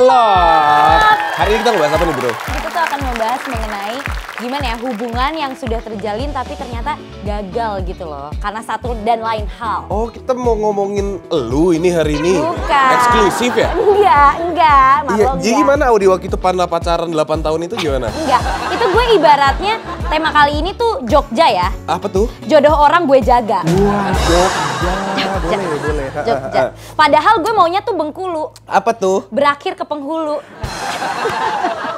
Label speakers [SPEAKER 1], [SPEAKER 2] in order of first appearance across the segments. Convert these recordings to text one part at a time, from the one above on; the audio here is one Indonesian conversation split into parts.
[SPEAKER 1] Love. Hari ini kita ngebahas apa nih bro?
[SPEAKER 2] Kita tuh akan membahas mengenai gimana ya hubungan yang sudah terjalin tapi ternyata gagal gitu loh. Karena satu dan lain hal.
[SPEAKER 1] Oh kita mau ngomongin elu ini hari ini.
[SPEAKER 2] Bukan.
[SPEAKER 1] Eksklusif ya?
[SPEAKER 2] Enggak, enggak.
[SPEAKER 1] Iya, jadi
[SPEAKER 2] enggak.
[SPEAKER 1] gimana Audi waktu itu pernah pacaran 8 tahun itu gimana?
[SPEAKER 2] Enggak. Itu gue ibaratnya tema kali ini tuh Jogja ya.
[SPEAKER 1] Apa tuh?
[SPEAKER 2] Jodoh orang gue jaga.
[SPEAKER 1] Wah, Jogja. Boleh, boleh.
[SPEAKER 2] Jogja. Padahal gue maunya tuh Bengkulu.
[SPEAKER 1] Apa tuh?
[SPEAKER 2] Berakhir ke penghulu.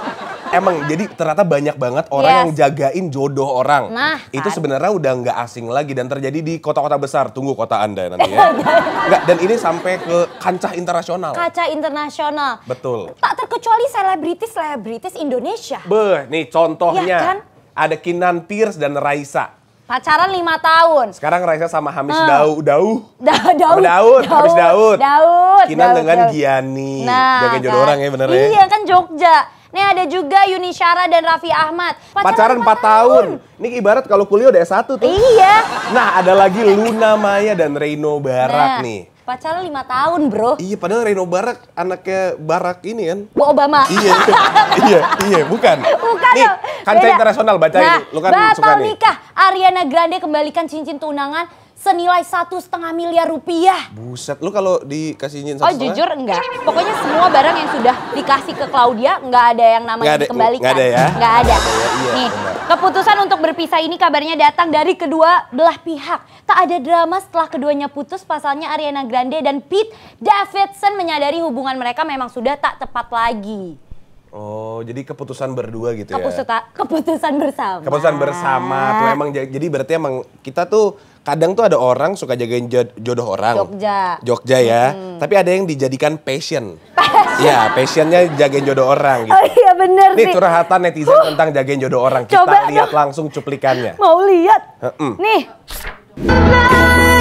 [SPEAKER 1] Emang jadi ternyata banyak banget orang
[SPEAKER 2] Yes.
[SPEAKER 1] yang jagain jodoh orang.
[SPEAKER 2] Nah,
[SPEAKER 1] itu
[SPEAKER 2] kan.
[SPEAKER 1] sebenarnya udah nggak asing lagi dan terjadi di kota-kota besar. Tunggu kota Anda nanti ya. Nggak, dan ini sampai ke kancah internasional.
[SPEAKER 2] Kaca internasional.
[SPEAKER 1] Betul.
[SPEAKER 2] Tak terkecuali selebritis-selebritis Indonesia.
[SPEAKER 1] Beh, nih contohnya.
[SPEAKER 2] Iya kan?
[SPEAKER 1] Ada Kinan Pierce dan Raisa.
[SPEAKER 2] Pacaran lima tahun.
[SPEAKER 1] Sekarang Raisa sama Hamis
[SPEAKER 2] Ah.
[SPEAKER 1] Dau, Dau.
[SPEAKER 2] Da Daud,
[SPEAKER 1] Daud, Hamis Daud.
[SPEAKER 2] Daud,
[SPEAKER 1] Kinan
[SPEAKER 2] Daud,
[SPEAKER 1] dengan
[SPEAKER 2] Daud.
[SPEAKER 1] Giani.
[SPEAKER 2] Nah,
[SPEAKER 1] Jaga jodoh
[SPEAKER 2] kan.
[SPEAKER 1] orang ya bener ya.
[SPEAKER 2] Iya kan Jogja. Nih ada juga Yuni Syara dan Raffi Ahmad.
[SPEAKER 1] Pacaran 4 tahun. Ini ibarat kalau kuliah udah S1 tuh.
[SPEAKER 2] Iya.
[SPEAKER 1] Nah, ada lagi Luna Maya dan Reno Barak
[SPEAKER 2] Nah,
[SPEAKER 1] nih.
[SPEAKER 2] Pacaran lima tahun bro.
[SPEAKER 1] Iya, padahal Reno Barak anaknya Barak ini kan.
[SPEAKER 2] Bu Obama.
[SPEAKER 1] iya, iya, iya, bukan.
[SPEAKER 2] Bukan
[SPEAKER 1] Nih,
[SPEAKER 2] dong.
[SPEAKER 1] kancah internasional baca
[SPEAKER 2] nah,
[SPEAKER 1] ini. Lu kan
[SPEAKER 2] batal
[SPEAKER 1] suka nih.
[SPEAKER 2] nikah. Ariana Grande kembalikan cincin tunangan senilai satu setengah miliar rupiah.
[SPEAKER 1] Buset, lu kalau dikasih izin
[SPEAKER 2] Oh
[SPEAKER 1] satu setengah,
[SPEAKER 2] jujur enggak. Pokoknya semua barang yang sudah dikasih ke Claudia enggak ada yang namanya
[SPEAKER 1] ada-
[SPEAKER 2] dikembalikan.
[SPEAKER 1] nggak ada ya?
[SPEAKER 2] Nggak ada.
[SPEAKER 1] Iya,
[SPEAKER 2] Nih,
[SPEAKER 1] benar.
[SPEAKER 2] keputusan untuk berpisah ini kabarnya datang dari kedua belah pihak. Tak ada drama setelah keduanya putus, pasalnya Ariana Grande dan Pete Davidson menyadari hubungan mereka memang sudah tak tepat lagi.
[SPEAKER 1] Oh, jadi keputusan berdua gitu ya.
[SPEAKER 2] Keputusan, keputusan bersama.
[SPEAKER 1] Keputusan bersama tuh emang jadi berarti emang kita tuh kadang tuh ada orang suka jagain jod- jodoh orang.
[SPEAKER 2] Jogja.
[SPEAKER 1] Jogja ya. Tapi ada yang dijadikan passion. Iya, passionnya jagain jodoh orang gitu.
[SPEAKER 2] Oh iya bener
[SPEAKER 1] Nih
[SPEAKER 2] sih.
[SPEAKER 1] curhatan netizen tentang jagain jodoh orang. Kita
[SPEAKER 2] Coba
[SPEAKER 1] lihat
[SPEAKER 2] dong.
[SPEAKER 1] langsung cuplikannya.
[SPEAKER 2] Mau lihat?
[SPEAKER 1] Heeh.
[SPEAKER 2] Nih.
[SPEAKER 3] Terlanjur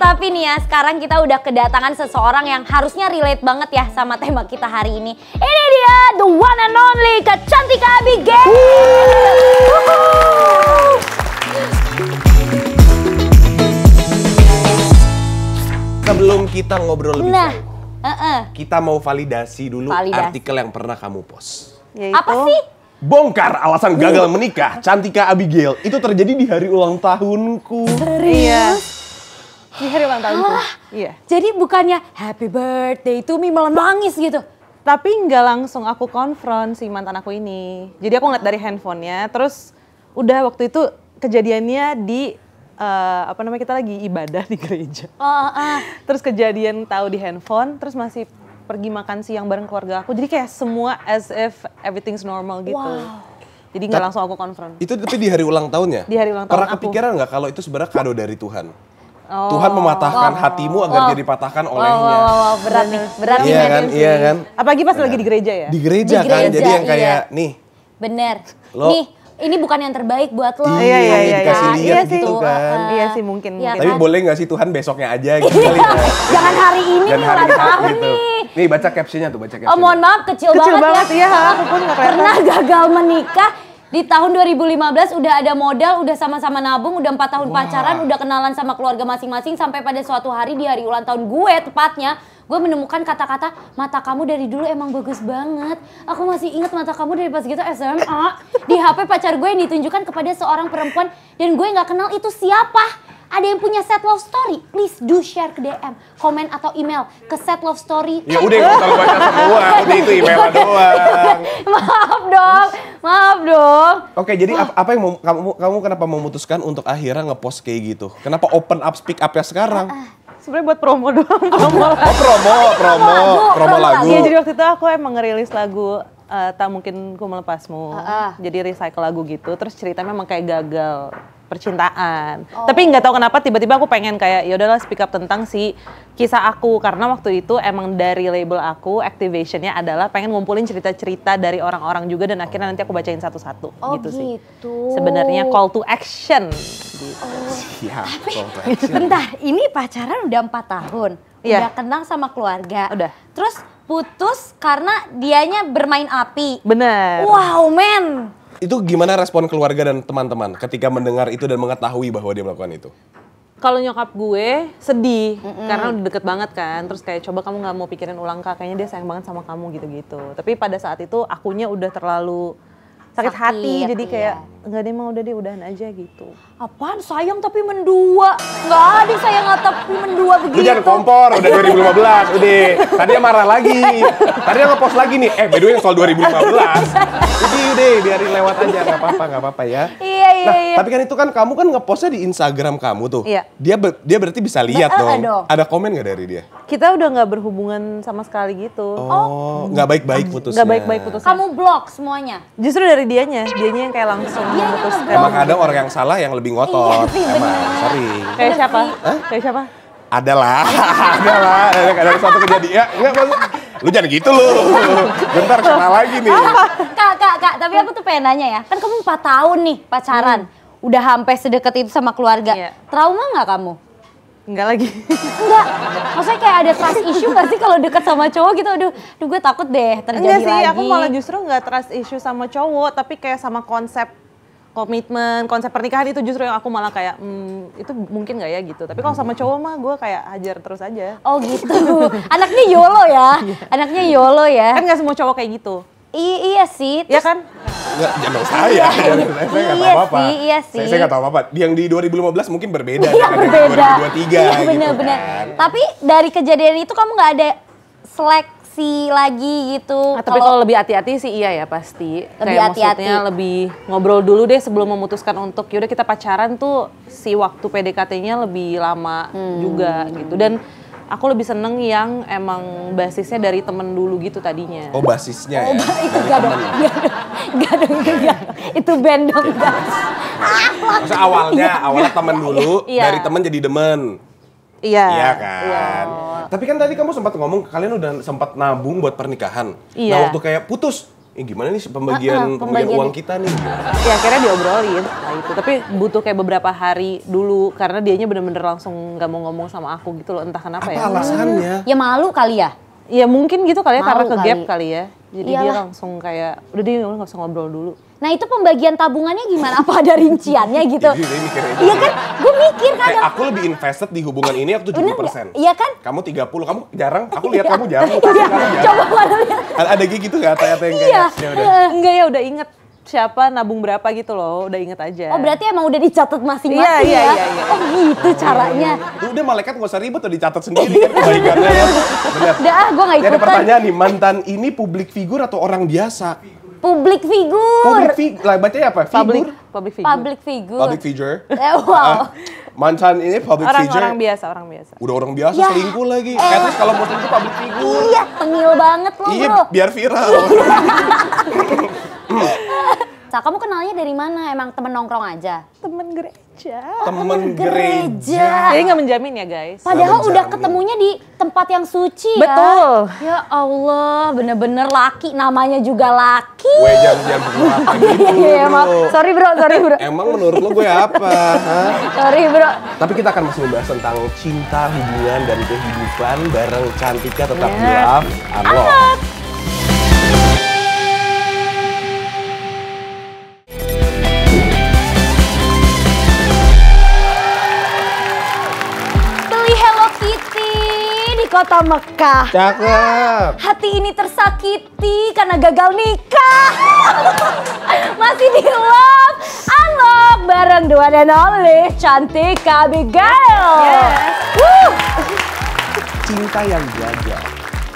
[SPEAKER 2] Tapi, nih ya, sekarang kita udah kedatangan seseorang yang harusnya relate banget ya sama tema kita hari ini. Ini dia, the one and only Kak Cantika Abigail.
[SPEAKER 1] Sebelum kita ngobrol lebih
[SPEAKER 2] Nah,
[SPEAKER 1] jauh,
[SPEAKER 2] eh-eh.
[SPEAKER 1] kita mau validasi dulu
[SPEAKER 2] Validasi.
[SPEAKER 1] artikel yang pernah kamu post.
[SPEAKER 4] Yaitu,
[SPEAKER 2] apa sih?
[SPEAKER 1] Bongkar alasan gagal menikah, Cantika Abigail. Itu terjadi di hari ulang tahunku.
[SPEAKER 4] Iya. Di hari ulang tahunku. Iya.
[SPEAKER 2] Jadi bukannya happy birthday to me malah nangis gitu.
[SPEAKER 4] Tapi nggak langsung aku konfront si mantan aku ini. Jadi aku ngeliat dari handphonenya, terus udah waktu itu kejadiannya di eh, apa namanya kita lagi ibadah di gereja.
[SPEAKER 2] Oh, ah.
[SPEAKER 4] Terus kejadian tahu di handphone, terus masih pergi makan siang bareng keluarga aku. Jadi kayak semua as if everything's normal gitu.
[SPEAKER 2] Wow.
[SPEAKER 4] Jadi nggak langsung aku konfront.
[SPEAKER 1] Itu tapi di hari ulang tahunnya?
[SPEAKER 4] Di hari ulang tahun
[SPEAKER 1] Pernah
[SPEAKER 4] aku.
[SPEAKER 1] kepikiran nggak kalau itu sebenarnya kado dari Tuhan?
[SPEAKER 4] Oh.
[SPEAKER 1] Tuhan mematahkan
[SPEAKER 2] Wow.
[SPEAKER 1] hatimu agar
[SPEAKER 2] Wow.
[SPEAKER 1] jadi patahkan
[SPEAKER 2] Wow,
[SPEAKER 1] olehnya.
[SPEAKER 2] wow, wow, wow, berat nih, berat nih.
[SPEAKER 1] Iya
[SPEAKER 2] Matt.
[SPEAKER 1] kan, iya kan.
[SPEAKER 4] Apalagi pas lagi di gereja ya.
[SPEAKER 1] Di gereja,
[SPEAKER 2] Di
[SPEAKER 1] kan,
[SPEAKER 2] gereja,
[SPEAKER 1] jadi yang kayak
[SPEAKER 2] iya.
[SPEAKER 1] nih.
[SPEAKER 2] Bener.
[SPEAKER 1] Lo-
[SPEAKER 2] Nih, ini bukan yang terbaik buat lo.
[SPEAKER 1] Iya,
[SPEAKER 4] iya,
[SPEAKER 1] iya,
[SPEAKER 4] iya,
[SPEAKER 1] dikasih
[SPEAKER 4] iya.
[SPEAKER 1] lihat
[SPEAKER 4] Iya
[SPEAKER 1] gitu
[SPEAKER 4] sih.
[SPEAKER 1] kan.
[SPEAKER 2] Uh,
[SPEAKER 4] Iya sih, mungkin,
[SPEAKER 2] iya
[SPEAKER 4] mungkin.
[SPEAKER 1] Tapi
[SPEAKER 2] kan?
[SPEAKER 1] boleh nggak sih Tuhan besoknya aja gitu kali ya?
[SPEAKER 2] Jangan hari ini
[SPEAKER 1] Dan
[SPEAKER 2] nih
[SPEAKER 1] hari
[SPEAKER 2] ulang tahun
[SPEAKER 1] gitu.
[SPEAKER 2] nih.
[SPEAKER 1] Nih baca captionnya tuh, baca captionnya.
[SPEAKER 2] Oh mohon maaf kecil,
[SPEAKER 4] Kecil
[SPEAKER 2] banget,
[SPEAKER 4] banget,
[SPEAKER 2] ya.
[SPEAKER 4] iya, aku pun kelihatan.
[SPEAKER 2] Pernah gagal menikah di tahun 2015 udah ada modal, udah sama-sama nabung, udah empat tahun pacaran, udah kenalan sama keluarga masing-masing sampai pada suatu hari di hari ulang tahun gue tepatnya gue menemukan kata-kata mata kamu dari dulu emang bagus banget. Aku masih ingat mata kamu dari pas gitu SMA di HP pacar gue yang ditunjukkan kepada seorang perempuan dan gue nggak kenal itu siapa. Ada yang punya set love story, please do share ke DM, komen atau email ke set love story.
[SPEAKER 1] Ya udah nggak usah lu baca semua, udah itu email doang.
[SPEAKER 2] maaf dong, maaf dong.
[SPEAKER 1] Oke, jadi ap- apa yang mau- kamu kamu kenapa memutuskan untuk akhirnya ngepost kayak gitu? Kenapa open up speak up ya sekarang?
[SPEAKER 4] Sebenarnya buat promo doang, promo.
[SPEAKER 1] Oh promo, promo, promo lagu.
[SPEAKER 4] Iya, jadi waktu itu aku emang ngerilis lagu eh, Tak Mungkin Ku Melepasmu.
[SPEAKER 2] Ah, ah.
[SPEAKER 4] Jadi recycle lagu gitu, terus ceritanya memang kayak gagal percintaan. Tapi nggak tahu kenapa tiba-tiba aku pengen kayak ya udahlah speak up tentang si kisah aku karena waktu itu emang dari label aku activationnya adalah pengen ngumpulin cerita-cerita dari orang-orang juga dan akhirnya nanti aku bacain satu-satu
[SPEAKER 2] Oh
[SPEAKER 4] gitu sih.
[SPEAKER 2] gitu.
[SPEAKER 4] Sebenarnya call to action. Gitu.
[SPEAKER 1] Siap.
[SPEAKER 2] Bentar, ini pacaran udah empat tahun.
[SPEAKER 4] Iya.
[SPEAKER 2] Udah kenal sama keluarga.
[SPEAKER 4] Udah.
[SPEAKER 2] Terus putus karena dianya bermain api.
[SPEAKER 4] Bener.
[SPEAKER 2] Wow, men.
[SPEAKER 1] Itu gimana respon keluarga dan teman-teman ketika mendengar itu dan mengetahui bahwa dia melakukan itu?
[SPEAKER 4] kalau nyokap gue sedih. Karena udah deket banget kan. Terus kayak coba kamu nggak mau pikirin ulang kak. Kayaknya dia sayang banget sama kamu gitu-gitu. Tapi pada saat itu akunya udah terlalu sakit,
[SPEAKER 2] Sakit,
[SPEAKER 4] hati jadi kayak
[SPEAKER 2] iya.
[SPEAKER 4] nggak deh mau udah deh udahan aja gitu
[SPEAKER 2] Apaan sayang tapi mendua? Nggak ada sayang tapi mendua begitu.
[SPEAKER 1] jangan kompor, udah 2015, udah. Tadi dia marah lagi. Tadi dia ngepost lagi nih, eh by the way yang soal 2015. Udah, udah, biarin lewat aja, nggak apa-apa, nggak apa-apa ya.
[SPEAKER 2] Iya, iya,
[SPEAKER 1] Nah,
[SPEAKER 2] iya.
[SPEAKER 1] tapi kan itu kan kamu kan ngepostnya di Instagram kamu tuh.
[SPEAKER 4] Iya.
[SPEAKER 1] Dia ber- dia berarti bisa lihat
[SPEAKER 2] eh,
[SPEAKER 1] dong.
[SPEAKER 2] dong.
[SPEAKER 1] Ada komen nggak dari dia?
[SPEAKER 4] kita udah nggak berhubungan sama sekali gitu
[SPEAKER 1] Oh, nggak baik-baik putusnya.
[SPEAKER 4] nggak baik-baik putusnya
[SPEAKER 2] Kamu blok semuanya.
[SPEAKER 4] justru dari dianya dianya yang kayak langsung
[SPEAKER 2] Dianya
[SPEAKER 4] memutuskan
[SPEAKER 2] ngeblok.
[SPEAKER 1] Emang kadang orang yang salah yang lebih ngotot.
[SPEAKER 2] Iya sih,
[SPEAKER 1] Emang
[SPEAKER 2] bener.
[SPEAKER 1] sering.
[SPEAKER 4] kayak siapa kayak siapa
[SPEAKER 1] Ada lah, ada lah. Ada, ada suatu kejadian. Ya, enggak maksud. Lu jangan gitu lu. Bentar kena lagi nih.
[SPEAKER 2] Kak, kak, kak, tapi aku tuh pengen nanya ya. Kan kamu 4 tahun nih pacaran. Udah sampai sedekat itu sama keluarga.
[SPEAKER 4] Iya.
[SPEAKER 2] Trauma nggak kamu?
[SPEAKER 4] Nggak lagi
[SPEAKER 2] Enggak. Maksudnya kayak ada trust issue gak sih kalau deket sama cowok gitu? Aduh, aduh gue takut deh terjadi
[SPEAKER 4] Enggak sih,
[SPEAKER 2] lagi.
[SPEAKER 4] aku malah justru nggak trust issue sama cowok, tapi kayak sama konsep komitmen, konsep pernikahan itu justru yang aku malah kayak, hmm, itu mungkin nggak ya gitu. Tapi kalau sama cowok mah gue kayak hajar terus aja.
[SPEAKER 2] Oh gitu. Anaknya YOLO ya. Anaknya YOLO ya.
[SPEAKER 4] Kan nggak semua cowok kayak gitu,
[SPEAKER 2] I- iya sih.
[SPEAKER 4] ya
[SPEAKER 2] Terus-
[SPEAKER 4] kan?
[SPEAKER 1] Enggak, jangan saya. Jangan saya, saya nggak tahu
[SPEAKER 2] Iya
[SPEAKER 1] apa-apa.
[SPEAKER 2] sih, iya
[SPEAKER 1] Saya,
[SPEAKER 2] sih.
[SPEAKER 1] saya nggak tahu apa-apa. Yang di 2015 mungkin berbeda
[SPEAKER 2] Iya
[SPEAKER 1] yang
[SPEAKER 2] berbeda.
[SPEAKER 1] di 2023
[SPEAKER 2] Iya
[SPEAKER 1] gitu
[SPEAKER 2] bener-bener.
[SPEAKER 1] kan.
[SPEAKER 2] Tapi dari kejadian itu kamu nggak ada seleksi lagi gitu.
[SPEAKER 4] Ah, tapi kalau lebih hati-hati sih iya ya pasti.
[SPEAKER 2] Lebih
[SPEAKER 4] Kayak
[SPEAKER 2] hati-hati.
[SPEAKER 4] maksudnya lebih ngobrol dulu deh sebelum memutuskan untuk yaudah kita pacaran tuh si waktu PDKT-nya lebih lama
[SPEAKER 2] Hmm.
[SPEAKER 4] juga gitu. Dan aku lebih seneng yang emang basisnya dari temen dulu gitu tadinya.
[SPEAKER 1] Oh basisnya
[SPEAKER 2] Oh,
[SPEAKER 1] ya.
[SPEAKER 2] itu gak dong. Gak dong, gak. Itu band dong, guys.
[SPEAKER 1] Maksudnya awalnya, awalnya temen dulu,
[SPEAKER 4] Iya.
[SPEAKER 1] dari temen jadi demen.
[SPEAKER 4] Iya.
[SPEAKER 1] Iya kan. Tapi kan tadi kamu sempat ngomong kalian udah sempat nabung buat pernikahan.
[SPEAKER 4] Iya.
[SPEAKER 1] Nah waktu kayak putus, eh, gimana nih pembagian
[SPEAKER 2] Ah, ah,
[SPEAKER 1] pembagian
[SPEAKER 2] pembagian.
[SPEAKER 1] uang kita nih?
[SPEAKER 4] Ya akhirnya diobrolin setelah itu. Tapi butuh kayak beberapa hari dulu karena dianya bener-bener langsung nggak mau ngomong sama aku gitu loh. Entah kenapa
[SPEAKER 1] Apa
[SPEAKER 4] ya.
[SPEAKER 1] alasannya?
[SPEAKER 2] Ya malu kali ya?
[SPEAKER 4] Ya mungkin gitu kali ya karena
[SPEAKER 2] Malu
[SPEAKER 4] ke gap
[SPEAKER 2] kali.
[SPEAKER 4] kali ya. Jadi dia
[SPEAKER 2] Iyalah.
[SPEAKER 4] langsung kayak udah dia nggak usah ngobrol dulu.
[SPEAKER 2] Nah itu pembagian tabungannya gimana? Apa ada rinciannya gitu?
[SPEAKER 1] Iya, mikirnya gitu.
[SPEAKER 2] Iya kan? Gue mikir
[SPEAKER 1] Kayak
[SPEAKER 2] kadang.
[SPEAKER 1] aku lebih invested di hubungan ini aku 70 persen.
[SPEAKER 2] Iya kan?
[SPEAKER 1] Kamu 30, kamu jarang. Aku lihat kamu jarang.
[SPEAKER 2] Iya,
[SPEAKER 1] kamu jarang.
[SPEAKER 2] coba mana lihat.
[SPEAKER 1] Ada, gitu nggak kata-kata yang
[SPEAKER 2] Iya.
[SPEAKER 1] kayak ya udah.
[SPEAKER 4] Enggak ya udah inget siapa nabung berapa gitu loh. Udah inget aja.
[SPEAKER 2] Oh berarti emang udah dicatat masing-masing
[SPEAKER 4] Iya, iya,
[SPEAKER 2] ya?
[SPEAKER 4] iya, iya.
[SPEAKER 2] Oh gitu caranya.
[SPEAKER 1] Udah malaikat nggak usah ribet tuh dicatat sendiri kan kebaikannya ya.
[SPEAKER 2] Udah ah, gue gak
[SPEAKER 1] Ini ada
[SPEAKER 2] ikutan.
[SPEAKER 1] pertanyaan nih, mantan ini publik figur atau orang biasa?
[SPEAKER 2] Public figure.
[SPEAKER 1] Public figur, lah bacanya apa?
[SPEAKER 4] public
[SPEAKER 1] Figur?
[SPEAKER 4] public figure.
[SPEAKER 2] Public figure.
[SPEAKER 1] Public figure.
[SPEAKER 2] Eh, wow.
[SPEAKER 1] Mantan ini public
[SPEAKER 4] orang
[SPEAKER 1] figure.
[SPEAKER 4] orang biasa, orang biasa.
[SPEAKER 1] Udah orang biasa
[SPEAKER 2] Ya.
[SPEAKER 1] selingkuh lagi.
[SPEAKER 2] Eh.
[SPEAKER 1] At least kalau mau selingkuh public figure.
[SPEAKER 2] Iya, tengil banget lo
[SPEAKER 1] Iya,
[SPEAKER 2] bro.
[SPEAKER 1] biar viral.
[SPEAKER 2] Sa, kamu kenalnya dari mana? Emang temen nongkrong aja?
[SPEAKER 4] Temen gereja.
[SPEAKER 1] Temen
[SPEAKER 2] gereja.
[SPEAKER 1] gereja.
[SPEAKER 4] Jadi nggak menjamin ya guys.
[SPEAKER 2] Padahal udah ketemunya di tempat yang suci ya.
[SPEAKER 4] Betul.
[SPEAKER 2] Ya Allah, bener-bener laki. Namanya juga laki.
[SPEAKER 1] Gue jangan jangan apa gitu.
[SPEAKER 2] Iya, iya, maaf.
[SPEAKER 1] bro.
[SPEAKER 2] Sorry bro, sorry bro.
[SPEAKER 1] Emang menurut lo gue apa?
[SPEAKER 2] Sorry bro.
[SPEAKER 1] Tapi kita akan masih membahas tentang cinta, hubungan, dan kehidupan bareng Cantika tetap di
[SPEAKER 2] Yes.
[SPEAKER 1] Love Unlock.
[SPEAKER 2] Kota Mekah.
[SPEAKER 1] Cakep.
[SPEAKER 2] Hati ini tersakiti karena gagal nikah. Masih di love, unlock bareng one and only cantik Abigail. Wuh.
[SPEAKER 1] Cinta yang gagal.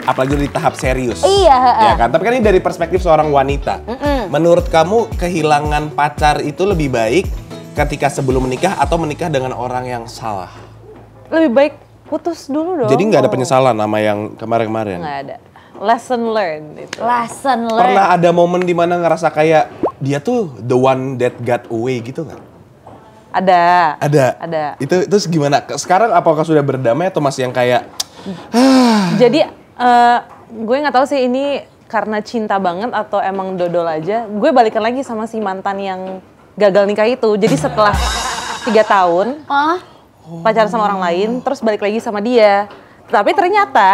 [SPEAKER 1] Apalagi di tahap serius.
[SPEAKER 2] Iya, heeh.
[SPEAKER 1] Ya kan? Tapi kan ini dari perspektif seorang wanita. Menurut kamu kehilangan pacar itu lebih baik ketika sebelum menikah atau menikah dengan orang yang salah?
[SPEAKER 4] Lebih baik putus dulu dong.
[SPEAKER 1] Jadi nggak ada penyesalan sama yang kemarin-kemarin?
[SPEAKER 4] Nggak ada. Lesson learned itu.
[SPEAKER 2] Lesson learned.
[SPEAKER 1] Pernah ada momen di mana ngerasa kayak dia tuh the one that got away gitu nggak?
[SPEAKER 4] Ada.
[SPEAKER 1] Ada.
[SPEAKER 4] Ada.
[SPEAKER 1] Itu terus gimana? Sekarang apakah sudah berdamai atau masih yang kayak
[SPEAKER 4] Jadi eh, gue nggak tahu sih ini karena cinta banget atau emang dodol aja. Gue balikan lagi sama si mantan yang gagal nikah itu. Jadi setelah tiga tahun
[SPEAKER 2] Ah,
[SPEAKER 4] pacaran sama orang lain, terus balik lagi sama dia. Tapi ternyata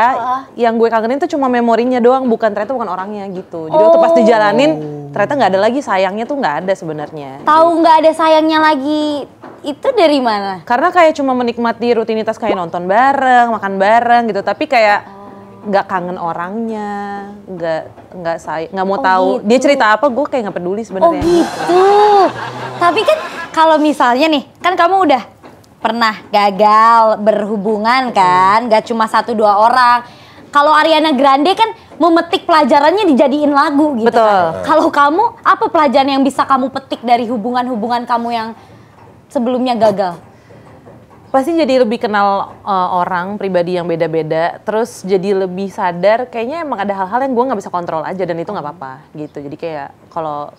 [SPEAKER 4] yang gue kangenin tuh cuma memorinya doang, bukan ternyata bukan orangnya gitu. Jadi waktu pas dijalanin, ternyata nggak ada lagi sayangnya tuh nggak ada sebenarnya.
[SPEAKER 2] tahu nggak ada sayangnya lagi itu dari mana?
[SPEAKER 4] Karena kayak cuma menikmati rutinitas kayak nonton bareng, makan bareng gitu. Tapi kayak nggak kangen orangnya, nggak nggak say, nggak mau
[SPEAKER 2] Oh,
[SPEAKER 4] tahu
[SPEAKER 2] gitu.
[SPEAKER 4] dia cerita apa, gue kayak nggak peduli
[SPEAKER 2] Oh
[SPEAKER 4] sebenarnya.
[SPEAKER 2] gitu. Tapi kan kalau misalnya nih, kan kamu udah pernah gagal berhubungan kan, gak cuma satu dua orang. Kalau Ariana Grande kan memetik pelajarannya dijadiin lagu gitu
[SPEAKER 4] Betul.
[SPEAKER 2] kan. Kalau kamu apa pelajaran yang bisa kamu petik dari hubungan-hubungan kamu yang sebelumnya gagal?
[SPEAKER 4] Pasti jadi lebih kenal uh, orang pribadi yang beda-beda, terus jadi lebih sadar kayaknya emang ada hal-hal yang gue nggak bisa kontrol aja dan itu nggak apa-apa gitu. Jadi kayak kalau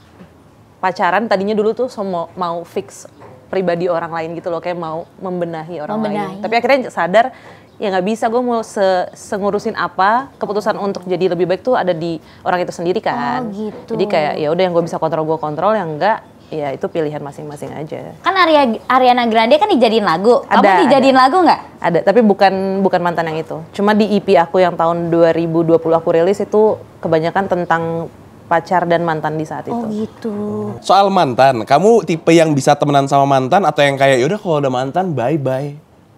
[SPEAKER 4] pacaran tadinya dulu tuh semua mau fix pribadi orang lain gitu loh, kayak mau membenahi orang
[SPEAKER 2] Membenahi.
[SPEAKER 4] lain. Tapi akhirnya sadar ya nggak bisa gue mau se sengurusin apa keputusan untuk jadi lebih baik tuh ada di orang itu sendiri kan.
[SPEAKER 2] Oh, gitu.
[SPEAKER 4] Jadi kayak ya udah yang gue bisa kontrol gue kontrol, yang enggak ya itu pilihan masing-masing aja.
[SPEAKER 2] Kan Arya, Ariana Grande kan dijadiin lagu. Kamu
[SPEAKER 4] Ada,
[SPEAKER 2] dijadiin lagu nggak?
[SPEAKER 4] Ada, tapi bukan bukan mantan yang itu. Cuma di EP aku yang tahun 2020 aku rilis itu kebanyakan tentang pacar dan mantan di saat itu.
[SPEAKER 2] Oh gitu.
[SPEAKER 1] soal mantan, kamu tipe yang bisa temenan sama mantan atau yang kayak yaudah kalau udah mantan bye bye.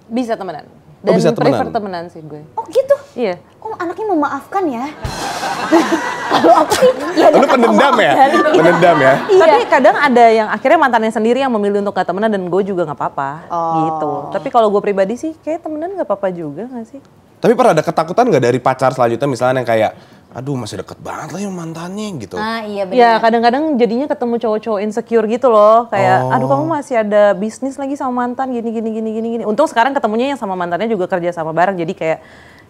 [SPEAKER 4] Bisa temenan.
[SPEAKER 1] Oh,
[SPEAKER 4] Dan
[SPEAKER 1] bisa
[SPEAKER 4] prefer
[SPEAKER 1] temenan?
[SPEAKER 4] temenan sih gue.
[SPEAKER 2] Oh gitu.
[SPEAKER 4] Iya.
[SPEAKER 2] Oh anaknya memaafkan ya? Kalau aku sih, ya
[SPEAKER 1] Lu pendendam ya? Pendendam ya?
[SPEAKER 4] Tapi kadang ada yang akhirnya mantannya sendiri yang memilih untuk gak temenan dan gue juga nggak apa-apa gitu. Tapi kalau gue pribadi sih kayak temenan nggak apa-apa juga gak sih?
[SPEAKER 1] Tapi pernah ada ketakutan nggak dari pacar selanjutnya misalnya yang kayak, aduh masih deket banget lah sama mantannya gitu.
[SPEAKER 2] Ah iya benar.
[SPEAKER 4] Ya kadang-kadang jadinya ketemu cowok-cowok insecure gitu loh kayak
[SPEAKER 1] Oh.
[SPEAKER 4] aduh kamu masih ada bisnis lagi sama mantan gini gini gini gini gini. Untung sekarang ketemunya yang sama mantannya juga kerja sama bareng jadi kayak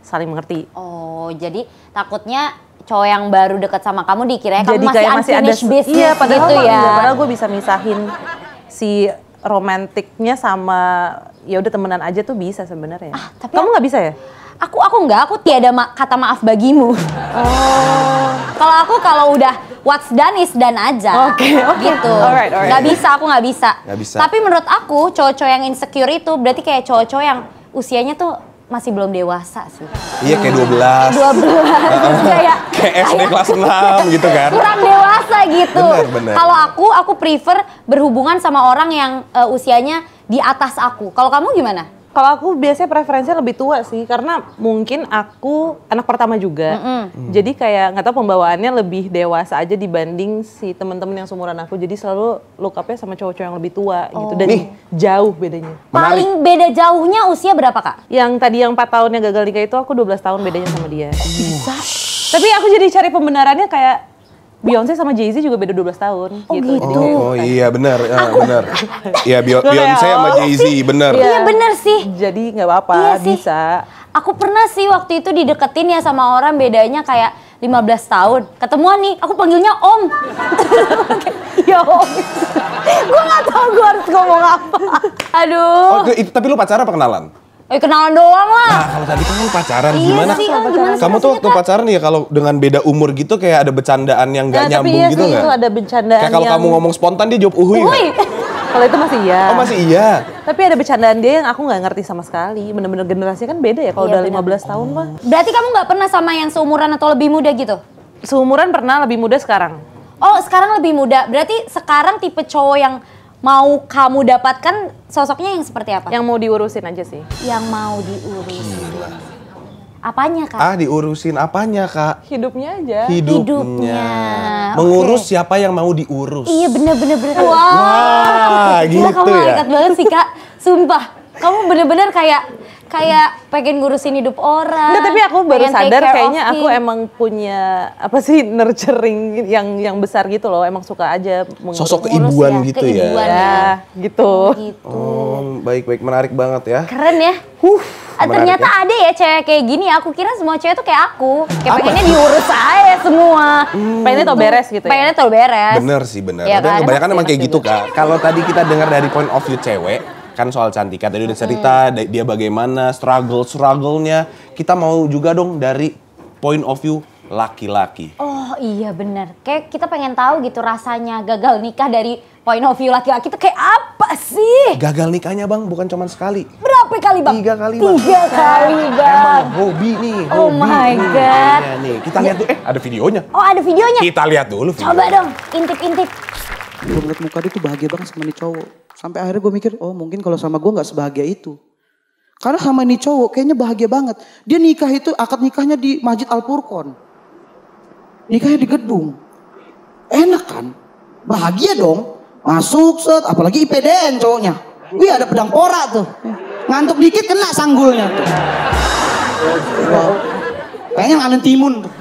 [SPEAKER 4] saling mengerti.
[SPEAKER 2] Oh jadi takutnya cowok yang baru dekat sama kamu dikira kamu
[SPEAKER 4] jadi
[SPEAKER 2] masih
[SPEAKER 4] kayak masih ada
[SPEAKER 2] business
[SPEAKER 4] iya padahal
[SPEAKER 2] gitu ya.
[SPEAKER 4] enggak, padahal gue bisa misahin si romantiknya sama ya udah temenan aja tuh bisa sebenarnya.
[SPEAKER 2] Ah, tapi
[SPEAKER 4] kamu nggak bisa ya?
[SPEAKER 2] Aku aku enggak, aku tiada ma- kata maaf bagimu.
[SPEAKER 4] Oh.
[SPEAKER 2] Kalau aku kalau udah what's done is done aja.
[SPEAKER 4] Oke, oke.
[SPEAKER 2] Gitu.
[SPEAKER 4] Alright, alright.
[SPEAKER 2] Nggak bisa, aku nggak bisa.
[SPEAKER 1] Nggak bisa.
[SPEAKER 2] Tapi menurut aku cowok-cowok yang insecure itu berarti kayak cowok-cowok yang usianya tuh masih belum dewasa sih.
[SPEAKER 1] Iya kayak 12.
[SPEAKER 2] 12 kayak
[SPEAKER 1] Kayak SD kelas 6 gitu kan.
[SPEAKER 2] kurang dewasa gitu. Kalau aku, aku prefer berhubungan sama orang yang eh, usianya di atas aku. Kalau kamu gimana?
[SPEAKER 4] Kalau aku biasanya preferensinya lebih tua sih, karena mungkin aku anak pertama juga. Jadi kayak nggak tahu pembawaannya lebih dewasa aja dibanding si teman-teman yang seumuran aku. Jadi selalu look up-nya sama cowok-cowok yang lebih tua gitu. Dan
[SPEAKER 1] Nih.
[SPEAKER 4] jauh bedanya.
[SPEAKER 1] Menarik.
[SPEAKER 2] Paling beda jauhnya usia berapa kak?
[SPEAKER 4] Yang tadi yang 4 tahun yang gagal nikah itu aku 12 tahun bedanya sama dia. Bisa. Tapi aku jadi cari pembenarannya kayak Beyonce sama Jay-Z juga beda 12 tahun gitu.
[SPEAKER 2] gitu.
[SPEAKER 1] Oh, oh iya benar, ya, benar. Iya Beyonce sama
[SPEAKER 4] oh.
[SPEAKER 1] Jay-Z benar.
[SPEAKER 2] Iya bener sih.
[SPEAKER 4] Jadi nggak apa-apa,
[SPEAKER 2] Iya sih.
[SPEAKER 4] bisa.
[SPEAKER 2] Aku pernah sih waktu itu dideketin ya sama orang bedanya kayak 15 tahun. Ketemuan nih, aku panggilnya Om. ya Om. gue gak tahu gue harus ngomong apa. Aduh.
[SPEAKER 1] Oh, itu, tapi lu pacaran apa kenalan?
[SPEAKER 2] Eh kenalan doang lah.
[SPEAKER 1] Nah, kalau tadi kan lu pacaran
[SPEAKER 2] Iya
[SPEAKER 1] gimana?
[SPEAKER 2] sih, ah, gimana
[SPEAKER 1] Kamu tuh waktu pacaran ya kalau dengan beda umur gitu kayak ada bercandaan yang gak
[SPEAKER 4] Nah, tapi
[SPEAKER 1] nyambung
[SPEAKER 4] iya
[SPEAKER 1] gitu nggak?
[SPEAKER 4] itu ada bercandaan
[SPEAKER 1] Kayak kalau
[SPEAKER 4] yang-
[SPEAKER 1] kamu ngomong spontan dia jawab uhuy nggak?
[SPEAKER 2] Woi.
[SPEAKER 4] Kalau itu masih iya.
[SPEAKER 1] Oh masih iya.
[SPEAKER 4] Tapi ada bercandaan dia yang aku nggak ngerti sama sekali. Bener-bener generasinya kan beda ya. Kalau
[SPEAKER 2] Iya,
[SPEAKER 4] udah
[SPEAKER 2] bener.
[SPEAKER 4] 15 tahun mah.
[SPEAKER 2] Berarti kamu gak pernah sama yang seumuran atau lebih muda gitu?
[SPEAKER 4] Seumuran pernah lebih muda sekarang.
[SPEAKER 2] Oh sekarang lebih muda. Berarti sekarang tipe cowok yang mau kamu dapatkan sosoknya yang seperti apa?
[SPEAKER 4] Yang mau diurusin aja sih.
[SPEAKER 2] Yang mau diurus. Apanya kak?
[SPEAKER 1] Ah diurusin apanya kak?
[SPEAKER 4] Hidupnya aja.
[SPEAKER 1] Hidupnya.
[SPEAKER 2] Hidupnya.
[SPEAKER 1] Mengurus
[SPEAKER 2] Oke.
[SPEAKER 1] siapa yang mau diurus.
[SPEAKER 2] Iya bener bener bener.
[SPEAKER 1] Wah
[SPEAKER 2] Gila
[SPEAKER 1] gitu
[SPEAKER 2] kamu
[SPEAKER 1] ya.
[SPEAKER 2] malaikat banget sih kak, sumpah. Kamu bener-bener kayak kayak pengen ngurusin hidup orang.
[SPEAKER 4] Enggak, tapi aku baru sadar kayaknya aku
[SPEAKER 2] him.
[SPEAKER 4] emang punya apa sih nurturing yang yang besar gitu loh. Emang suka aja mengurus.
[SPEAKER 1] Sosok keibuan
[SPEAKER 2] ya,
[SPEAKER 1] gitu ya.
[SPEAKER 2] keibuan.
[SPEAKER 4] ya, gitu.
[SPEAKER 2] gitu.
[SPEAKER 1] Oh, baik-baik menarik banget ya.
[SPEAKER 2] Keren ya.
[SPEAKER 1] Huh,
[SPEAKER 2] Ah,
[SPEAKER 1] menarik
[SPEAKER 2] ternyata
[SPEAKER 1] ya.
[SPEAKER 2] ada ya cewek kayak gini. Aku kira semua cewek tuh kayak aku. Kayak pengennya diurus aja semua.
[SPEAKER 4] Pengennya tau beres gitu ya.
[SPEAKER 2] Pengennya tau beres.
[SPEAKER 1] Bener sih bener.
[SPEAKER 2] Iya
[SPEAKER 1] Dan
[SPEAKER 2] kan?
[SPEAKER 1] kebanyakan emang kayak
[SPEAKER 4] Enak
[SPEAKER 1] gitu kak. Kalau tadi kita dengar dari point of view cewek, kan soal cantik tadi udah cerita da- dia bagaimana struggle struggle-nya. Kita mau juga dong dari point of view laki-laki.
[SPEAKER 2] Oh iya bener. Kayak kita pengen tahu gitu rasanya gagal nikah dari point of view laki-laki tuh kayak apa sih?
[SPEAKER 1] Gagal nikahnya bang bukan cuma sekali.
[SPEAKER 2] Berapa kali bang?
[SPEAKER 1] Tiga kali, Bang.
[SPEAKER 2] Tiga kali bang.
[SPEAKER 1] Hobi nih.
[SPEAKER 2] Oh
[SPEAKER 1] hobi
[SPEAKER 2] my
[SPEAKER 1] nih.
[SPEAKER 2] God.
[SPEAKER 1] Iya, nih. Kita lihat tuh, eh ada videonya.
[SPEAKER 2] Oh ada videonya?
[SPEAKER 1] Kita lihat dulu video.
[SPEAKER 2] Coba dong, intip-intip.
[SPEAKER 5] Gue ngeliat muka dia tuh bahagia banget sama nih cowok. Sampai akhirnya gue mikir, oh mungkin kalau sama gue nggak sebahagia itu. Karena sama nih cowok kayaknya bahagia banget. Dia nikah itu, akad nikahnya di Masjid Al Furqon. Nikahnya di gedung. Enak kan? Bahagia dong. Masuk set, apalagi IPDN cowoknya. Wih ada pedang pora tuh. Ngantuk dikit kena sanggulnya tuh. Pengen ngalen timun tuh.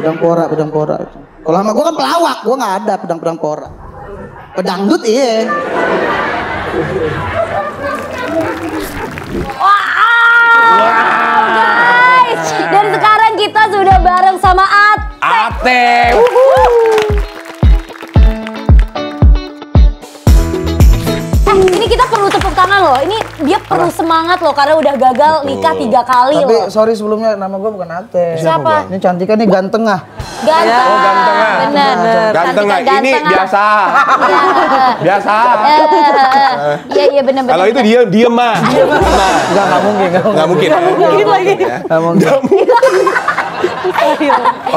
[SPEAKER 5] pedang pora, pedang pora. Kalau sama gue kan pelawak, gue nggak ada pedang-pedang pora. Pedangdut iya.
[SPEAKER 2] Wow, guys. Dan sekarang kita sudah bareng sama Ate.
[SPEAKER 1] Ate.
[SPEAKER 2] Eh, tepuk tangan loh. Ini dia perlu semangat loh karena udah gagal nikah tiga kali
[SPEAKER 5] Tapi
[SPEAKER 2] loh.
[SPEAKER 5] sorry sebelumnya nama gue bukan Ate.
[SPEAKER 2] Siapa?
[SPEAKER 5] Ini cantiknya nih ganteng ah.
[SPEAKER 2] Ganteng.
[SPEAKER 1] Oh, ganteng ah.
[SPEAKER 2] Bener.
[SPEAKER 1] Ganteng Ini
[SPEAKER 2] ganteng ah.
[SPEAKER 1] biasa. biasa.
[SPEAKER 2] Iya, iya bener-bener.
[SPEAKER 1] Kalau itu dia diem mah. Mah.
[SPEAKER 5] Enggak, enggak mungkin, enggak mungkin.
[SPEAKER 1] Nggak mungkin.
[SPEAKER 4] mungkin lagi.
[SPEAKER 5] Enggak mungkin.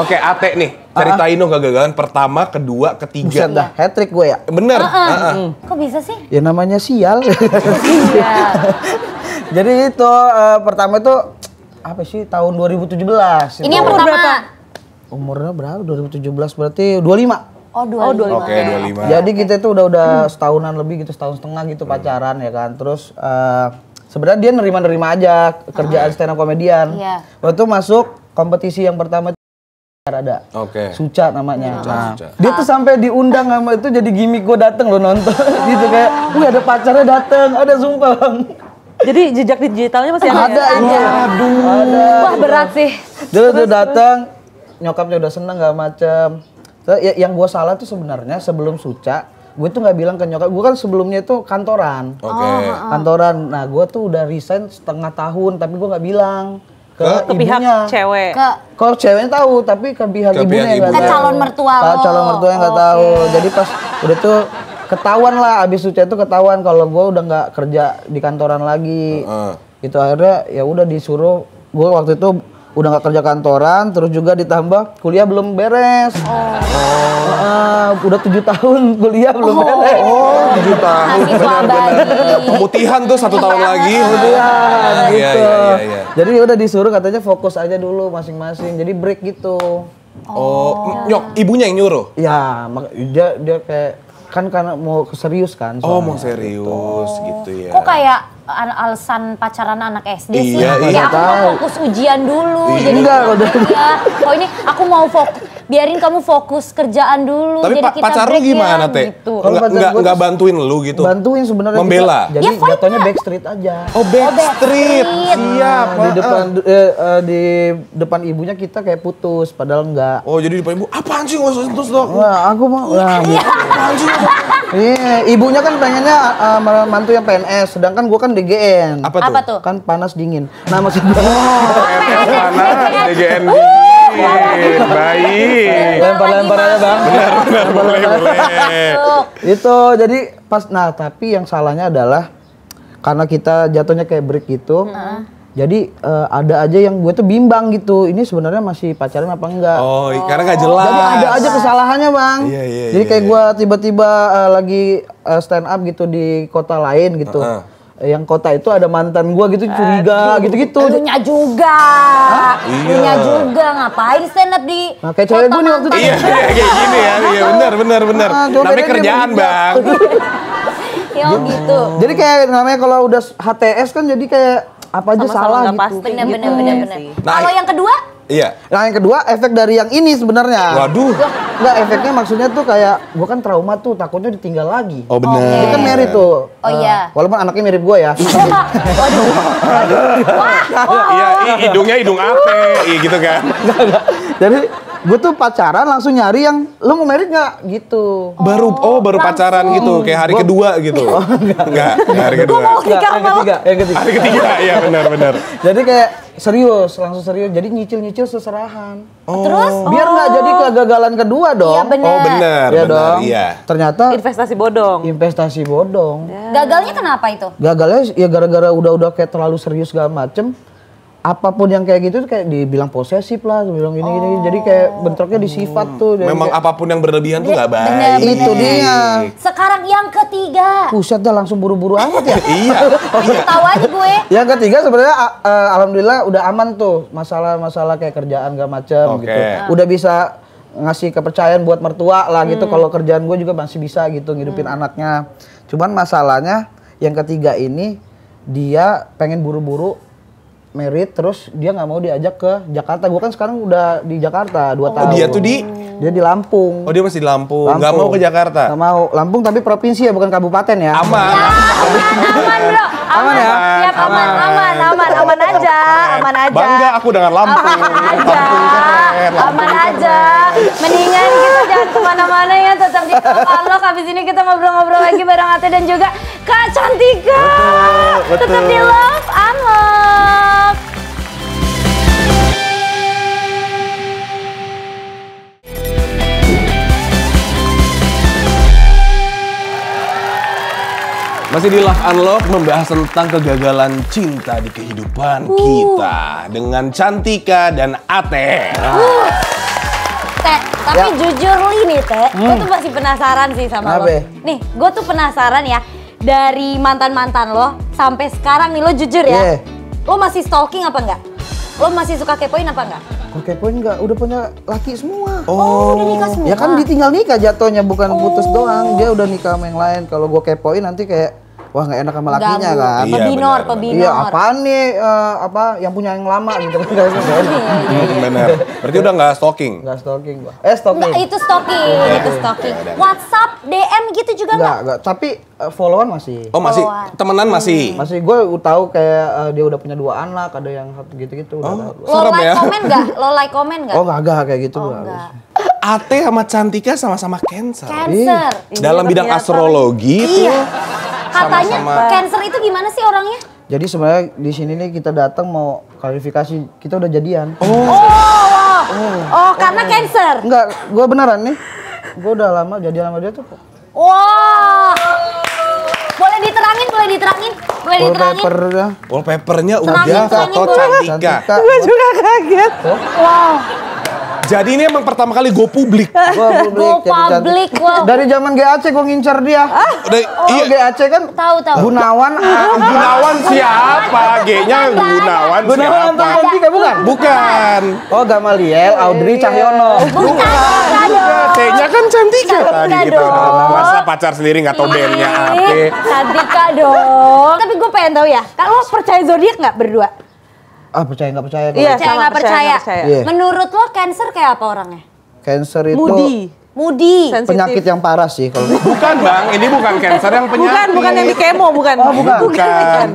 [SPEAKER 1] Oke, Ate nih. Ceritain dong kegagalan pertama, kedua, ketiga.
[SPEAKER 5] Buset dah, hat trick gue ya.
[SPEAKER 1] Bener.
[SPEAKER 2] Heeh.
[SPEAKER 1] Heeh.
[SPEAKER 2] Kok bisa sih?
[SPEAKER 5] Ya namanya sial.
[SPEAKER 2] Iya.
[SPEAKER 5] Jadi itu eh, pertama itu apa sih tahun 2017.
[SPEAKER 2] Ini yang pertama.
[SPEAKER 5] Umurnya berapa? 2017 berarti 25.
[SPEAKER 2] Oh, dua.
[SPEAKER 4] Oh, 25.
[SPEAKER 1] Oke, 25.
[SPEAKER 5] Jadi kita itu udah udah setahunan lebih gitu, setahun setengah gitu pacaran ya kan. Terus eh, sebenarnya dia nerima-nerima aja kerjaan stand up komedian.
[SPEAKER 2] Iya.
[SPEAKER 5] Waktu itu masuk kompetisi yang pertama ada.
[SPEAKER 1] Oke.
[SPEAKER 5] Suca namanya.
[SPEAKER 1] Suca,
[SPEAKER 5] Nah,
[SPEAKER 1] Suca.
[SPEAKER 5] Dia tuh sampai diundang sama itu jadi gimmick gue dateng lo nonton gitu kayak, wih ada pacarnya dateng, ada sumpah bang.
[SPEAKER 4] Jadi jejak digitalnya masih ada.
[SPEAKER 5] Ada
[SPEAKER 4] ya?
[SPEAKER 5] ini. Ada.
[SPEAKER 2] Wah, berat sih.
[SPEAKER 5] Dia tuh datang, nyokapnya udah seneng gak macem. Terus ya- yang gue salah tuh sebenarnya sebelum Suca, gue tuh nggak bilang ke nyokap. Gue kan sebelumnya itu kantoran,
[SPEAKER 1] Oke.
[SPEAKER 5] kantoran. Nah gue tuh udah resign setengah tahun, tapi gue nggak bilang ke,
[SPEAKER 4] Ke pihak
[SPEAKER 5] ibunya.
[SPEAKER 4] cewek.
[SPEAKER 2] Ke
[SPEAKER 5] Kalau ceweknya tahu, tapi ke pihak
[SPEAKER 1] Ke
[SPEAKER 5] ibunya
[SPEAKER 1] pihak ibu.
[SPEAKER 5] tahu.
[SPEAKER 2] Ke calon mertua
[SPEAKER 5] Ke
[SPEAKER 2] lo.
[SPEAKER 5] calon mertua nggak tahu. Jadi pas udah tuh ketahuan lah, abis Suca itu ketahuan kalau gue udah nggak kerja di kantoran lagi.
[SPEAKER 1] Heeh.
[SPEAKER 5] Itu akhirnya ya udah disuruh gue waktu itu udah nggak kerja kantoran, terus juga ditambah kuliah belum beres. Heeh, udah tujuh tahun kuliah belum beres.
[SPEAKER 1] Oh, tujuh tahun.
[SPEAKER 2] abadi.
[SPEAKER 1] Pemutihan tuh satu tahun lagi.
[SPEAKER 5] Kemudian
[SPEAKER 1] Iya,
[SPEAKER 5] gitu.
[SPEAKER 1] iya, iya, iya.
[SPEAKER 5] Jadi udah disuruh katanya fokus aja dulu masing-masing. Jadi break gitu.
[SPEAKER 1] Oh, nyok, ibunya yang nyuruh.
[SPEAKER 5] Ya, mak- dia dia kayak kan karena mau serius kan.
[SPEAKER 1] Oh, mau serius gitu ya.
[SPEAKER 2] Kok kayak al- alasan pacaran anak SD sih?
[SPEAKER 1] Iya, iya.
[SPEAKER 2] Ya aku mau
[SPEAKER 5] Tahu.
[SPEAKER 2] fokus ujian dulu.
[SPEAKER 1] Iya.
[SPEAKER 2] Jadi
[SPEAKER 5] Enggak, udah.
[SPEAKER 2] ya. Oh ini aku mau fokus. Biarin kamu fokus kerjaan dulu.
[SPEAKER 1] Tapi
[SPEAKER 2] jadi
[SPEAKER 1] pa-
[SPEAKER 2] kita
[SPEAKER 1] pacar lu
[SPEAKER 2] ya,
[SPEAKER 1] gimana, Teh?
[SPEAKER 2] Gitu.
[SPEAKER 5] Kalau
[SPEAKER 1] enggak
[SPEAKER 5] tuh-
[SPEAKER 1] bantuin lu gitu.
[SPEAKER 5] Bantuin sebenarnya.
[SPEAKER 1] Membela.
[SPEAKER 5] kita- Jadi
[SPEAKER 2] Ya,
[SPEAKER 5] jatuhnya backstreet aja.
[SPEAKER 1] Oh, backstreet.
[SPEAKER 2] backstreet.
[SPEAKER 1] Siap.
[SPEAKER 5] Nah, di depan eh, eh, di depan ibunya kita kayak putus, padahal enggak.
[SPEAKER 1] Oh, jadi di depan ibu, apaan sih nggak usah sentuh dong?
[SPEAKER 5] Wah, aku mau. Nah, gitu.
[SPEAKER 1] Apaan sih?
[SPEAKER 5] Iya, ibunya kan pengennya uh, mantu yang PNS, sedangkan gua kan DGN.
[SPEAKER 1] Apa tuh?
[SPEAKER 2] Apa tuh?
[SPEAKER 5] Kan panas dingin. Nah, maksud gua
[SPEAKER 1] PNS panas, DGN dingin. Baik.
[SPEAKER 5] Lempar-lempar aja, Bang.
[SPEAKER 1] Benar, boleh, boleh.
[SPEAKER 2] Tuh.
[SPEAKER 5] itu jadi pas nah tapi yang salahnya adalah karena kita jatuhnya kayak break gitu jadi eh, ada aja yang gue tuh bimbang gitu ini sebenarnya masih pacaran apa enggak
[SPEAKER 1] Oh, karena nggak jelas.
[SPEAKER 5] jadi ada aja kesalahannya bang
[SPEAKER 1] Iya, iya,
[SPEAKER 5] jadi
[SPEAKER 1] iya,
[SPEAKER 5] kayak
[SPEAKER 1] iya.
[SPEAKER 5] gue tiba-tiba eh, lagi eh, stand up gitu di kota lain gitu
[SPEAKER 1] Heeh.
[SPEAKER 5] Yang kota itu ada mantan gua gitu curiga gitu-gitu.
[SPEAKER 2] Lunya juga.
[SPEAKER 1] Iya.
[SPEAKER 2] Lunya juga. Ngapain stand up di
[SPEAKER 5] Nah, kayak cewek gua nih waktu
[SPEAKER 2] mantan?
[SPEAKER 1] Iya, iya, kayak gini ya. Iya, benar, benar, benar.
[SPEAKER 5] Ah,
[SPEAKER 1] Namanya kerjaan, Bang.
[SPEAKER 2] Ya gitu.
[SPEAKER 5] Jadi kayak namanya kalau udah HTS kan jadi kayak apa aja
[SPEAKER 4] Sama-sama
[SPEAKER 5] salah
[SPEAKER 4] nggak
[SPEAKER 5] gitu.
[SPEAKER 4] pasti. Gitu.
[SPEAKER 2] bener bener bener.
[SPEAKER 1] Nah,
[SPEAKER 2] Kalau yang kedua,
[SPEAKER 1] Iya.
[SPEAKER 5] Nah yang kedua efek dari yang ini sebenarnya.
[SPEAKER 1] Waduh.
[SPEAKER 5] Enggak efeknya maksudnya tuh kayak gua kan trauma tuh takutnya ditinggal lagi.
[SPEAKER 1] Oh, benar.
[SPEAKER 5] Dia kan married tuh.
[SPEAKER 2] Oh, iya.
[SPEAKER 5] Walaupun anaknya mirip gua ya.
[SPEAKER 2] Waduh. Wah, wah,
[SPEAKER 1] Iya, i- hidungnya hidung ape, iya gitu kan.
[SPEAKER 5] Enggak, enggak. Jadi gue tuh pacaran langsung nyari yang lu mau merit nggak gitu.
[SPEAKER 1] Baru oh baru pacaran gitu, kayak hari kedua gitu. Enggak, enggak hari kedua.
[SPEAKER 2] mau
[SPEAKER 5] Enggak,
[SPEAKER 2] nikah
[SPEAKER 5] yang
[SPEAKER 2] lo.
[SPEAKER 5] ketiga, yang ketiga.
[SPEAKER 1] Hari ketiga, iya benar benar.
[SPEAKER 5] Jadi kayak serius, langsung serius. Jadi nyicil-nyicil seserahan.
[SPEAKER 2] Terus?
[SPEAKER 5] Biar nggak jadi kegagalan kedua dong.
[SPEAKER 2] Iya bener.
[SPEAKER 1] Oh benar,
[SPEAKER 5] Iya
[SPEAKER 1] benar,
[SPEAKER 5] dong.
[SPEAKER 1] iya.
[SPEAKER 5] Ternyata
[SPEAKER 4] Investasi bodong.
[SPEAKER 5] investasi bodong.
[SPEAKER 2] Gagalnya kenapa itu?
[SPEAKER 5] Gagalnya ya gara-gara udah-udah kayak terlalu serius segala macem. Apa pun yang kayak gitu tuh kayak dibilang posesif lah, dibilang gini gini. Jadi kayak bentroknya di sifat tuh. Jadi
[SPEAKER 1] Memang
[SPEAKER 5] kayak,
[SPEAKER 1] apa pun yang berlebihan tuh nggak baik.
[SPEAKER 2] Benar, benar.
[SPEAKER 5] Itu dia.
[SPEAKER 2] Sekarang yang ketiga.
[SPEAKER 5] Buset dah langsung buru-buru amat ya.
[SPEAKER 1] Iya, iya.
[SPEAKER 2] Tahu aja gue.
[SPEAKER 5] Yang ketiga sebenarnya eh, alhamdulillah udah aman tuh masalah-masalah kayak kerjaan gak macem
[SPEAKER 1] Oke.
[SPEAKER 5] gitu. Udah bisa ngasih kepercayaan buat mertua lah gitu. Kalau kerjaan gue juga masih bisa gitu ngidupin anaknya. Cuman masalahnya yang ketiga ini dia pengen buru-buru merit terus dia nggak mau diajak ke Jakarta. Gue kan sekarang udah di Jakarta dua
[SPEAKER 1] Oh,
[SPEAKER 5] tahun.
[SPEAKER 1] dia tuh di
[SPEAKER 5] dia di Lampung.
[SPEAKER 1] Oh, dia masih di Lampung. Nggak mau ke Jakarta.
[SPEAKER 5] Nggak mau. Lampung tapi provinsi ya bukan kabupaten ya.
[SPEAKER 1] Aman.
[SPEAKER 2] Aman bro.
[SPEAKER 5] Aman ya?
[SPEAKER 2] Siap aman, aman, aman, aman aja, aman aja.
[SPEAKER 1] Bangga aku dengan Lampung.
[SPEAKER 2] Aman aja,
[SPEAKER 1] Lampung keren, Lampung
[SPEAKER 2] aman aja. Mendingan kita jangan ke mana-mana ya, tetap di Unlock. Habis ini kita ngobrol-ngobrol lagi bareng Ate dan juga Kak Cantika.
[SPEAKER 1] Betul,
[SPEAKER 2] Tetap di
[SPEAKER 1] betul.
[SPEAKER 2] Love Unlock.
[SPEAKER 1] Masih di Love Unlock membahas tentang kegagalan cinta di kehidupan kita dengan Cantika dan Ate.
[SPEAKER 2] Teh, tapi jujur li nih Teh, gue tuh masih penasaran sih sama lo.
[SPEAKER 5] Apa?
[SPEAKER 2] Nih, gue tuh penasaran ya dari mantan-mantan lo sampai sekarang nih lo jujur ya.
[SPEAKER 5] Iya.
[SPEAKER 2] Lo masih stalking apa enggak? Lo masih suka kepoin apa enggak?
[SPEAKER 5] Oke, poin enggak udah punya laki semua.
[SPEAKER 2] Oh, udah nikah semua.
[SPEAKER 5] Ya kan ditinggal nikah jatuhnya bukan putus doang. Dia udah nikah sama yang lain. Kalau gue kepoin nanti kayak wah nggak enak sama lakinya
[SPEAKER 2] Ganggu.
[SPEAKER 5] kan.
[SPEAKER 1] Iya,
[SPEAKER 2] Pebinor,
[SPEAKER 1] benar,
[SPEAKER 2] pebinor.
[SPEAKER 5] Iya, apaan nih eh, apa yang punya yang lama gitu kan nggak enak.
[SPEAKER 1] Hmm, benar. Berarti udah nggak stalking.
[SPEAKER 5] Nggak stalking gua. Eh stalking.
[SPEAKER 2] Enggak, itu stalking, itu stalking. WhatsApp, DM gitu juga
[SPEAKER 5] Enggak,
[SPEAKER 2] enggak?
[SPEAKER 5] enggak. Tapi eh, followan masih.
[SPEAKER 1] Oh masih
[SPEAKER 2] Followan.
[SPEAKER 1] temenan masih.
[SPEAKER 5] Masih gue tahu kayak eh, dia udah punya dua anak, ada yang satu gitu-gitu udah tahu.
[SPEAKER 2] Lo like
[SPEAKER 1] ya.
[SPEAKER 2] komen enggak? Lo like komen enggak?
[SPEAKER 5] Oh, enggak enggak kayak gitu
[SPEAKER 2] Oh,
[SPEAKER 5] gua.
[SPEAKER 2] enggak.
[SPEAKER 1] Ate sama Cantika sama-sama Cancer.
[SPEAKER 2] Cancer.
[SPEAKER 1] Dalam bidang astrologi itu
[SPEAKER 2] Katanya
[SPEAKER 1] sama-sama.
[SPEAKER 2] cancer itu gimana sih orangnya?
[SPEAKER 5] Jadi sebenarnya di sini nih kita datang mau klarifikasi kita udah jadian.
[SPEAKER 2] Oh, wow. Oh, karena cancer.
[SPEAKER 5] Enggak, gue beneran nih. Gue udah lama jadian sama dia tuh.
[SPEAKER 2] Wah. Boleh diterangin, boleh diterangin, boleh diterangin.
[SPEAKER 5] Wallpapernya.
[SPEAKER 1] wallpapernya
[SPEAKER 2] Terangin,
[SPEAKER 1] udah foto. Cantika.
[SPEAKER 4] Gue juga kaget.
[SPEAKER 2] Wow.
[SPEAKER 1] Jadi ini emang pertama kali go publik.
[SPEAKER 5] Gue publik.
[SPEAKER 2] Go
[SPEAKER 5] cantik.
[SPEAKER 2] public, wow.
[SPEAKER 5] Dari zaman GAC gue ngincar dia.
[SPEAKER 1] Udah,
[SPEAKER 5] Oh,
[SPEAKER 1] iya.
[SPEAKER 5] GAC kan
[SPEAKER 2] Tahu, tahu.
[SPEAKER 5] Gunawan. ah,
[SPEAKER 1] Gunawan siapa? G-nya Gunawan
[SPEAKER 5] Gunawan
[SPEAKER 1] siapa?
[SPEAKER 5] Anton Cantika bukan?
[SPEAKER 1] Bukan.
[SPEAKER 5] Oh Gamaliel, Audrey Cahyono.
[SPEAKER 2] Bukan, bukan dong.
[SPEAKER 1] T-nya kan Cantika tadi
[SPEAKER 2] Cantika
[SPEAKER 1] gitu.
[SPEAKER 2] dong.
[SPEAKER 1] Masa pacar sendiri nggak tahu bandnya apa?
[SPEAKER 2] Ih, Cantika dong. Tapi gue pengen tahu ya, kalau percaya zodiak nggak berdua?
[SPEAKER 5] Ah percaya nggak percaya? kalau
[SPEAKER 4] Iya,
[SPEAKER 2] Percaya nggak
[SPEAKER 4] percaya,
[SPEAKER 2] percaya?
[SPEAKER 5] Iya.
[SPEAKER 2] Menurut lo cancer kayak apa orangnya?
[SPEAKER 5] Cancer itu
[SPEAKER 4] Moody.
[SPEAKER 2] Moody.
[SPEAKER 4] Sensitif.
[SPEAKER 5] penyakit yang parah sih kalau.
[SPEAKER 1] Bukan bang, ini bukan cancer yang penyakit.
[SPEAKER 4] Bukan, bukan yang di kemo, bukan.
[SPEAKER 5] Oh, bukan.
[SPEAKER 1] Bukan.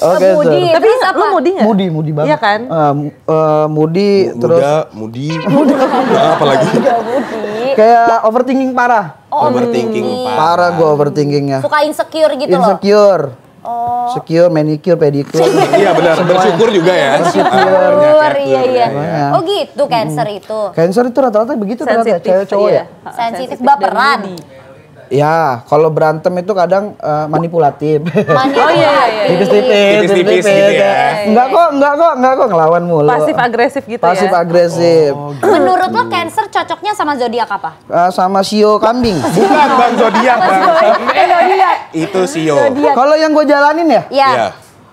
[SPEAKER 5] Oh,
[SPEAKER 2] Moody.
[SPEAKER 5] cancer.
[SPEAKER 4] Tapi
[SPEAKER 2] apa?
[SPEAKER 4] lu moody nggak?
[SPEAKER 5] Moody, Moody banget.
[SPEAKER 4] Iya kan?
[SPEAKER 5] Eh, mu- eh, Moody terus
[SPEAKER 1] Muda, mudi. Muda apa lagi?
[SPEAKER 2] Moody.
[SPEAKER 5] kayak overthinking parah.
[SPEAKER 2] Oh,
[SPEAKER 1] Overthinking. Pak.
[SPEAKER 5] Parah gue overthinkingnya.
[SPEAKER 2] Suka insecure gitu loh.
[SPEAKER 5] Insecure.
[SPEAKER 2] Oh.
[SPEAKER 5] Secure, manicure, pedicure.
[SPEAKER 1] Iya benar, bersyukur juga ya.
[SPEAKER 2] Insecure, iya iya.
[SPEAKER 5] Makanya.
[SPEAKER 2] Oh gitu cancer itu.
[SPEAKER 5] Cancer itu rata-rata begitu ternyata
[SPEAKER 4] Sensitif.
[SPEAKER 5] cewek cowok
[SPEAKER 4] iya.
[SPEAKER 5] ya.
[SPEAKER 2] Sensitif, baperan.
[SPEAKER 5] Ya, kalau berantem itu kadang eh, manipulatif.
[SPEAKER 2] Manipulatif.
[SPEAKER 4] Oh, iya, iya, iya.
[SPEAKER 5] Tipis-tipis,
[SPEAKER 1] Tipis-tipis gitu ya.
[SPEAKER 5] Enggak kok, enggak kok, enggak kok ngelawan mulu.
[SPEAKER 4] Pasif agresif gitu
[SPEAKER 5] Pasif
[SPEAKER 4] ya.
[SPEAKER 5] agresif.
[SPEAKER 2] Menurut lo cancer cocoknya sama zodiak apa?
[SPEAKER 5] Eh, sama sio kambing.
[SPEAKER 1] Bukan bang zodiak bang.
[SPEAKER 2] Eh, zodiak.
[SPEAKER 1] Itu Sio.
[SPEAKER 5] Kalau yang gue jalanin ya,
[SPEAKER 2] Ya.
[SPEAKER 1] Iya.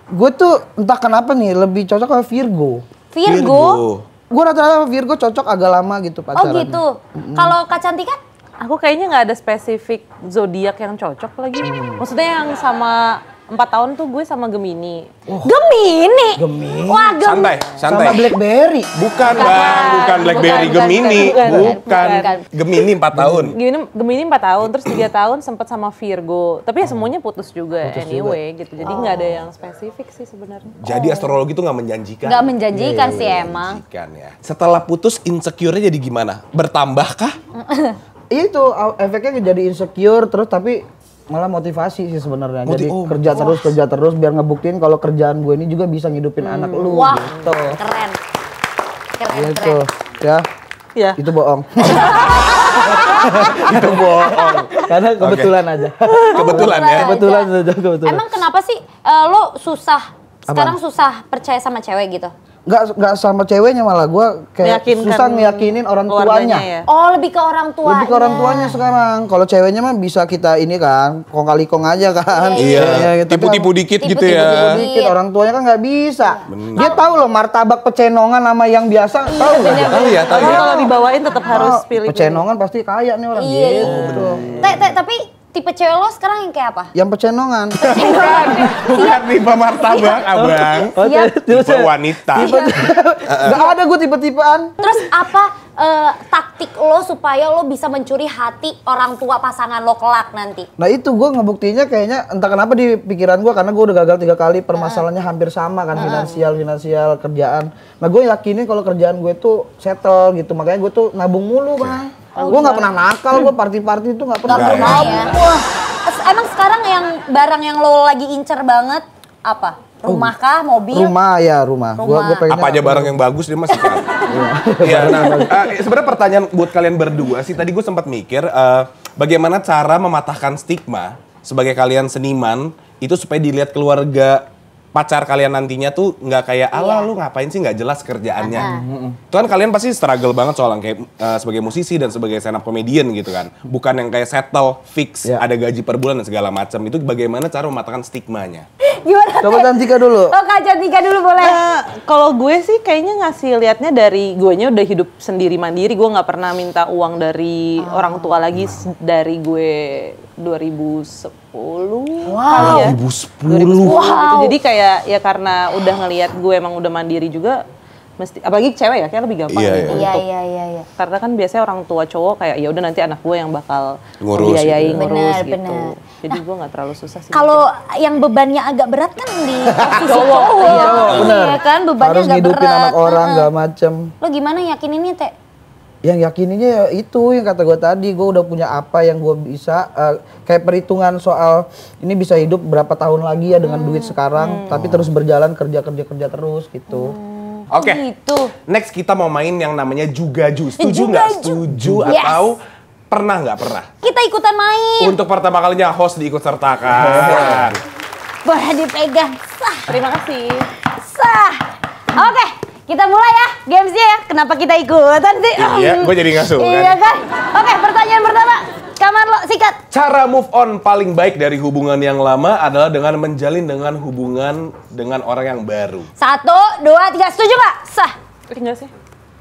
[SPEAKER 5] gue tuh entah kenapa nih lebih cocok sama Virgo.
[SPEAKER 2] Virgo.
[SPEAKER 5] Gue rata-rata Virgo cocok agak lama gitu
[SPEAKER 2] Oh
[SPEAKER 5] pacaran.
[SPEAKER 2] gitu. Kalau Kak Cantika?
[SPEAKER 4] Aku kayaknya nggak ada spesifik zodiak yang cocok lagi. Maksudnya yang sama empat tahun tuh gue sama Gemini.
[SPEAKER 2] Gemini.
[SPEAKER 5] Gemini.
[SPEAKER 2] Wah, Gemini.
[SPEAKER 1] Santai, santai.
[SPEAKER 5] Sama Blackberry.
[SPEAKER 1] Bukan, Bang, bukan BlackBerry
[SPEAKER 4] bukan,
[SPEAKER 1] Gemini,
[SPEAKER 4] bukan,
[SPEAKER 1] bukan.
[SPEAKER 4] bukan, bukan.
[SPEAKER 1] Gemini 4 tahun.
[SPEAKER 4] Gemini, Gemini 4 tahun, terus tiga tahun sempet sama Virgo. Tapi ya semuanya putus juga anyway gitu. Jadi nggak ada yang spesifik sih sebenarnya.
[SPEAKER 1] Jadi astrologi itu nggak menjanjikan.
[SPEAKER 2] Nggak menjanjikan sih emang.
[SPEAKER 1] Menjanjikan ya. Setelah putus insecure-nya jadi gimana? Bertambahkah?
[SPEAKER 5] Itu a- efeknya jadi insecure terus tapi malah motivasi sih sebenarnya. Jadi
[SPEAKER 1] oh,
[SPEAKER 5] kerja terus kerja terus biar ngebuktiin kalau kerjaan gue ini juga bisa ngidupin anak lu
[SPEAKER 2] Wah,
[SPEAKER 5] gitu.
[SPEAKER 2] keren. Keren,
[SPEAKER 5] Gitu.
[SPEAKER 2] keren.
[SPEAKER 5] Ya.
[SPEAKER 4] Iya.
[SPEAKER 5] Itu bohong.
[SPEAKER 1] itu bohong.
[SPEAKER 5] Karena kebetulan aja.
[SPEAKER 1] Kebetulan ya.
[SPEAKER 5] kebetulan saja kebetulan.
[SPEAKER 2] Emang kenapa sih eh, lo susah, sekarang susah percaya sama cewek gitu?
[SPEAKER 5] Nggak nggak sama ceweknya malah gue kayak
[SPEAKER 4] Meyakinkan
[SPEAKER 5] susah ngeyakinin orang tuanya.
[SPEAKER 4] ya.
[SPEAKER 2] Oh, lebih ke orang tuanya.
[SPEAKER 5] Lebih ke orang tuanya sekarang. Kalau ceweknya mah bisa kita ini kan, kong kali kong aja kan.
[SPEAKER 1] Iya,
[SPEAKER 5] gitu. Tapi
[SPEAKER 1] tipu-tipu dikit gitu
[SPEAKER 2] Tipu-tipu
[SPEAKER 1] ya.
[SPEAKER 2] dikit.
[SPEAKER 5] dikit orang tuanya kan nggak bisa. Dia tahu loh martabak pecenongan sama yang biasa tahu nggak?
[SPEAKER 1] Tahu ya, tahu
[SPEAKER 4] Tapi
[SPEAKER 1] ya.
[SPEAKER 4] kalau dibawain tetap harus
[SPEAKER 5] Oh,
[SPEAKER 4] pilih.
[SPEAKER 5] pecenongan pasti kaya nih orang
[SPEAKER 2] Iya,
[SPEAKER 5] gitu.
[SPEAKER 2] Teh, teh, tapi tipe cewek lo sekarang yang kayak apa?
[SPEAKER 5] Yang pecenongan.
[SPEAKER 1] Bukan tipe martabak, abang.
[SPEAKER 2] Iya.
[SPEAKER 1] Tipe wanita.
[SPEAKER 5] Gak ada gue tipe-tipean.
[SPEAKER 2] Terus apa eh, taktik lo supaya lo bisa mencuri hati orang tua pasangan lo kelak nanti?
[SPEAKER 5] Nah itu gue ngebuktinya kayaknya entah kenapa di pikiran gue karena gue udah gagal tiga kali permasalahannya hampir sama kan finansial finansial kerjaan. Nah gue yakinin kalau kerjaan gue tuh settle gitu makanya gue tuh nabung mulu bang. Gue nggak pernah nakal gue party-party itu nggak pernah.
[SPEAKER 2] Gak
[SPEAKER 1] Nggak
[SPEAKER 2] pernah
[SPEAKER 1] ya.
[SPEAKER 2] Emang sekarang yang barang yang lo lagi incer banget apa? Rumah kah? Mobil?
[SPEAKER 5] Rumah ya rumah. Gue gue pengennya.
[SPEAKER 1] Apa aja barang yang bagus dia masih kan. Iya, nah, eh, sebenarnya pertanyaan buat kalian berdua sih tadi gue sempat mikir eh, bagaimana cara mematahkan stigma sebagai kalian seniman itu supaya dilihat keluarga pacar kalian nantinya tuh nggak kayak ala lu ngapain sih nggak jelas kerjaannya. Itu kan kalian pasti struggle banget soal kayak eh, sebagai musisi dan sebagai stand up comedian gitu kan. Bukan yang kayak settle, fix,
[SPEAKER 5] Iya.
[SPEAKER 1] ada gaji per bulan dan segala macam. Itu bagaimana cara mematahkan stigmanya?
[SPEAKER 2] Gimana?
[SPEAKER 5] Coba Cantika dulu.
[SPEAKER 2] Oh Kak Cantika dulu boleh.
[SPEAKER 4] Eh, kalau gue sih kayaknya ngasih liatnya dari guenya udah hidup sendiri mandiri. Gue nggak pernah minta uang dari orang tua lagi dari gue 2010 kali ya.
[SPEAKER 1] 2010.
[SPEAKER 4] 2010 gitu. Jadi kayak ya karena udah ngelihat gue emang udah mandiri juga mesti apalagi cewek ya kayak lebih gampang
[SPEAKER 1] Iya,
[SPEAKER 4] gitu
[SPEAKER 2] Iya
[SPEAKER 4] untuk
[SPEAKER 2] iya iya iya.
[SPEAKER 4] karena kan biasanya orang tua cowok kayak ya udah nanti anak gue yang bakal
[SPEAKER 1] Ngurus
[SPEAKER 4] biayai
[SPEAKER 1] gitu.
[SPEAKER 4] ngurus
[SPEAKER 2] Bener,
[SPEAKER 4] gitu.
[SPEAKER 2] bener.
[SPEAKER 4] Jadi gue nggak terlalu susah sih.
[SPEAKER 2] Kalau yang bebannya agak berat kan di cowok.
[SPEAKER 5] Iya, bener.
[SPEAKER 2] Iya kan bebannya
[SPEAKER 5] Harus
[SPEAKER 2] agak
[SPEAKER 5] ngidupin
[SPEAKER 2] berat.
[SPEAKER 5] anak orang segala macem.
[SPEAKER 2] Lo gimana yakininnya teh?
[SPEAKER 5] Yang yakininnya ya itu yang kata gue tadi, gue udah punya apa yang gue bisa eh, kayak perhitungan soal ini bisa hidup berapa tahun lagi ya dengan duit sekarang, tapi terus berjalan kerja kerja kerja terus gitu.
[SPEAKER 1] Oke.
[SPEAKER 2] Gitu.
[SPEAKER 1] Next kita mau main yang namanya Jugaju. Setuju
[SPEAKER 2] Juga
[SPEAKER 1] nggak?
[SPEAKER 2] Ju.
[SPEAKER 1] Setuju
[SPEAKER 2] Yes.
[SPEAKER 1] atau pernah nggak pernah?
[SPEAKER 2] Kita ikutan main.
[SPEAKER 1] Untuk pertama kalinya host diikut sertakan.
[SPEAKER 2] Boleh dipegang. Sah.
[SPEAKER 4] terima kasih.
[SPEAKER 2] Sah. Oke, kita mulai ya gamesnya ya. Kenapa kita ikutan sih?
[SPEAKER 1] Iya, gue jadi ngasuh
[SPEAKER 2] Iya
[SPEAKER 1] kan.
[SPEAKER 2] Oke, pertanyaan pertama. Kamar lo sikat.
[SPEAKER 1] Cara move on paling baik dari hubungan yang lama adalah dengan menjalin dengan hubungan dengan orang yang baru.
[SPEAKER 2] Satu, dua, tiga. Setuju pak? Sah.
[SPEAKER 4] Enggak sih?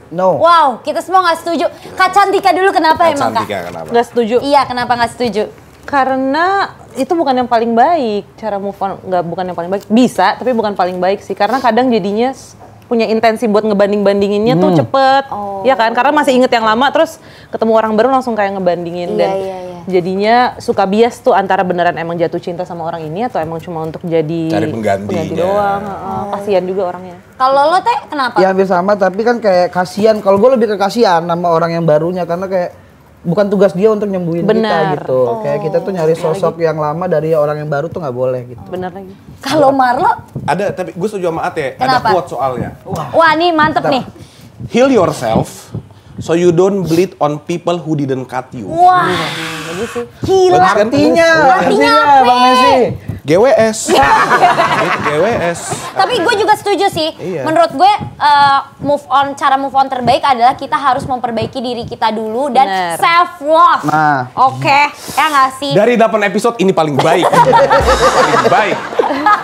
[SPEAKER 5] No.
[SPEAKER 2] Wow, kita semua nggak setuju. Kak Cantika dulu kenapa emang kak?
[SPEAKER 1] Cantika kenapa?
[SPEAKER 4] Nggak setuju.
[SPEAKER 2] Iya, kenapa nggak setuju?
[SPEAKER 4] Karena itu bukan yang paling baik cara move on nggak bukan yang paling baik bisa tapi bukan paling baik sih karena kadang jadinya punya intensi buat ngebanding bandinginnya tuh cepet ya kan karena masih inget yang lama terus ketemu orang baru langsung kayak ngebandingin
[SPEAKER 2] Iya,
[SPEAKER 4] dan
[SPEAKER 2] iya, iya.
[SPEAKER 4] jadinya suka bias tuh antara beneran emang jatuh cinta sama orang ini atau emang cuma untuk jadi
[SPEAKER 1] Cari penggantinya.
[SPEAKER 4] doang heeh. kasihan juga orangnya
[SPEAKER 2] Kalau lo teh kenapa?
[SPEAKER 5] Ya hampir sama tapi kan kayak kasihan. Kalau gue lebih ke kasihan sama orang yang barunya karena kayak bukan tugas dia untuk nyembuhin kita
[SPEAKER 4] Benar.
[SPEAKER 5] gitu. Kayak kita tuh nyari sosok yang lama dari orang yang baru tuh nggak boleh gitu.
[SPEAKER 4] bener lagi
[SPEAKER 2] Kalau Marlo,
[SPEAKER 1] Ada, tapi gue setuju sama Ate. Ada
[SPEAKER 2] Kenapa?
[SPEAKER 1] quote soalnya.
[SPEAKER 2] wah nih mantep nih.
[SPEAKER 1] Heal yourself so you don't bleed on people who didn't cut you.
[SPEAKER 2] Wah,
[SPEAKER 4] bagus sih
[SPEAKER 2] gila.
[SPEAKER 1] Kan?
[SPEAKER 5] Artinya,
[SPEAKER 2] Artinya apa?
[SPEAKER 5] Bang Messi.
[SPEAKER 1] GWS. Gitu, GWS.
[SPEAKER 2] Tapi gue juga setuju sih.
[SPEAKER 1] Iya.
[SPEAKER 2] Menurut gue eh, move on cara move on terbaik adalah kita harus memperbaiki diri kita dulu dan
[SPEAKER 4] Bener.
[SPEAKER 2] self love.
[SPEAKER 5] Nah.
[SPEAKER 2] Oke, ya nggak sih?
[SPEAKER 1] Dari 8 episode ini paling baik. paling baik.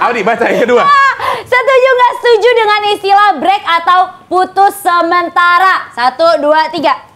[SPEAKER 1] Audi baca yang kedua.
[SPEAKER 2] Ah, Setuju nggak setuju dengan istilah break atau putus sementara? Satu, dua, tiga.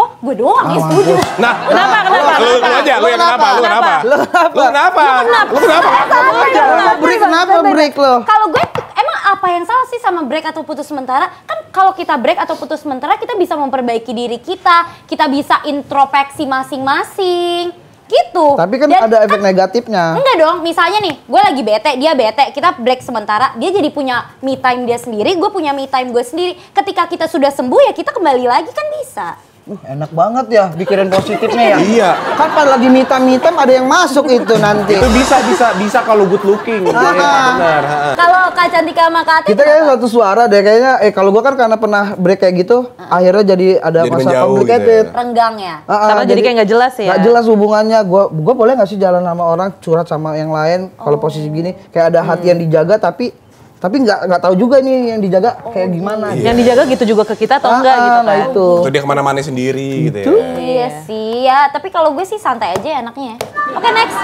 [SPEAKER 2] Oh, gue doang yang setuju.
[SPEAKER 1] Nah,
[SPEAKER 4] Kenapa, kenapa,
[SPEAKER 1] Lu, lu
[SPEAKER 4] kenapa?
[SPEAKER 1] aja, lu yang kenapa? Lu kenapa?
[SPEAKER 5] Lu kenapa?
[SPEAKER 1] Lu kenapa? Lu kenapa?
[SPEAKER 5] Kenapa break? Kenapa break lo?
[SPEAKER 2] Kalau gue emang apa yang salah sih sama break atau putus sementara? Kan kalau kita break atau putus sementara kita bisa memperbaiki diri kita, kita bisa introspeksi masing-masing. Gitu.
[SPEAKER 5] Tapi kan
[SPEAKER 2] Dan
[SPEAKER 5] ada efek negatifnya.
[SPEAKER 2] Enggak dong, misalnya nih, gue lagi bete, dia bete, kita break sementara, dia jadi punya me time dia sendiri, gue punya me time gue sendiri. Ketika kita sudah sembuh ya kita kembali lagi kan bisa.
[SPEAKER 5] Uh, enak banget ya pikiran positifnya ya.
[SPEAKER 1] Iya.
[SPEAKER 5] Kan pas lagi mitam-mitam ada yang masuk itu nanti.
[SPEAKER 1] Itu bisa bisa bisa kalau good looking. Iya, benar. ha.
[SPEAKER 2] Kalau Kak Cantika sama Kak Ate
[SPEAKER 5] Kita kayaknya satu suara deh kayaknya. Eh kalau gua kan karena pernah break kayak gitu, akhirnya jadi ada
[SPEAKER 1] Jadi
[SPEAKER 5] masa
[SPEAKER 1] menjauh
[SPEAKER 5] complicated.
[SPEAKER 1] gitu
[SPEAKER 2] renggang ya.
[SPEAKER 5] Ah, ah,
[SPEAKER 4] Karena jadi kayak nggak jelas ya?
[SPEAKER 5] Nggak jelas hubungannya. Gua gua boleh nggak sih jalan sama orang curhat sama yang lain kalau posisi gini kayak ada hati yang dijaga tapi tapi nggak nggak tahu juga nih yang dijaga kayak gimana.
[SPEAKER 4] Yang dijaga gitu juga ke kita atau enggak
[SPEAKER 5] Ah,
[SPEAKER 4] gitu
[SPEAKER 5] nah
[SPEAKER 4] kan?
[SPEAKER 5] itu.
[SPEAKER 1] Itu dia ke mana-mana sendiri gitu ya.
[SPEAKER 2] Iya sih, ya. Tapi kalau gue sih santai aja ya enaknya. ya. Oke, next.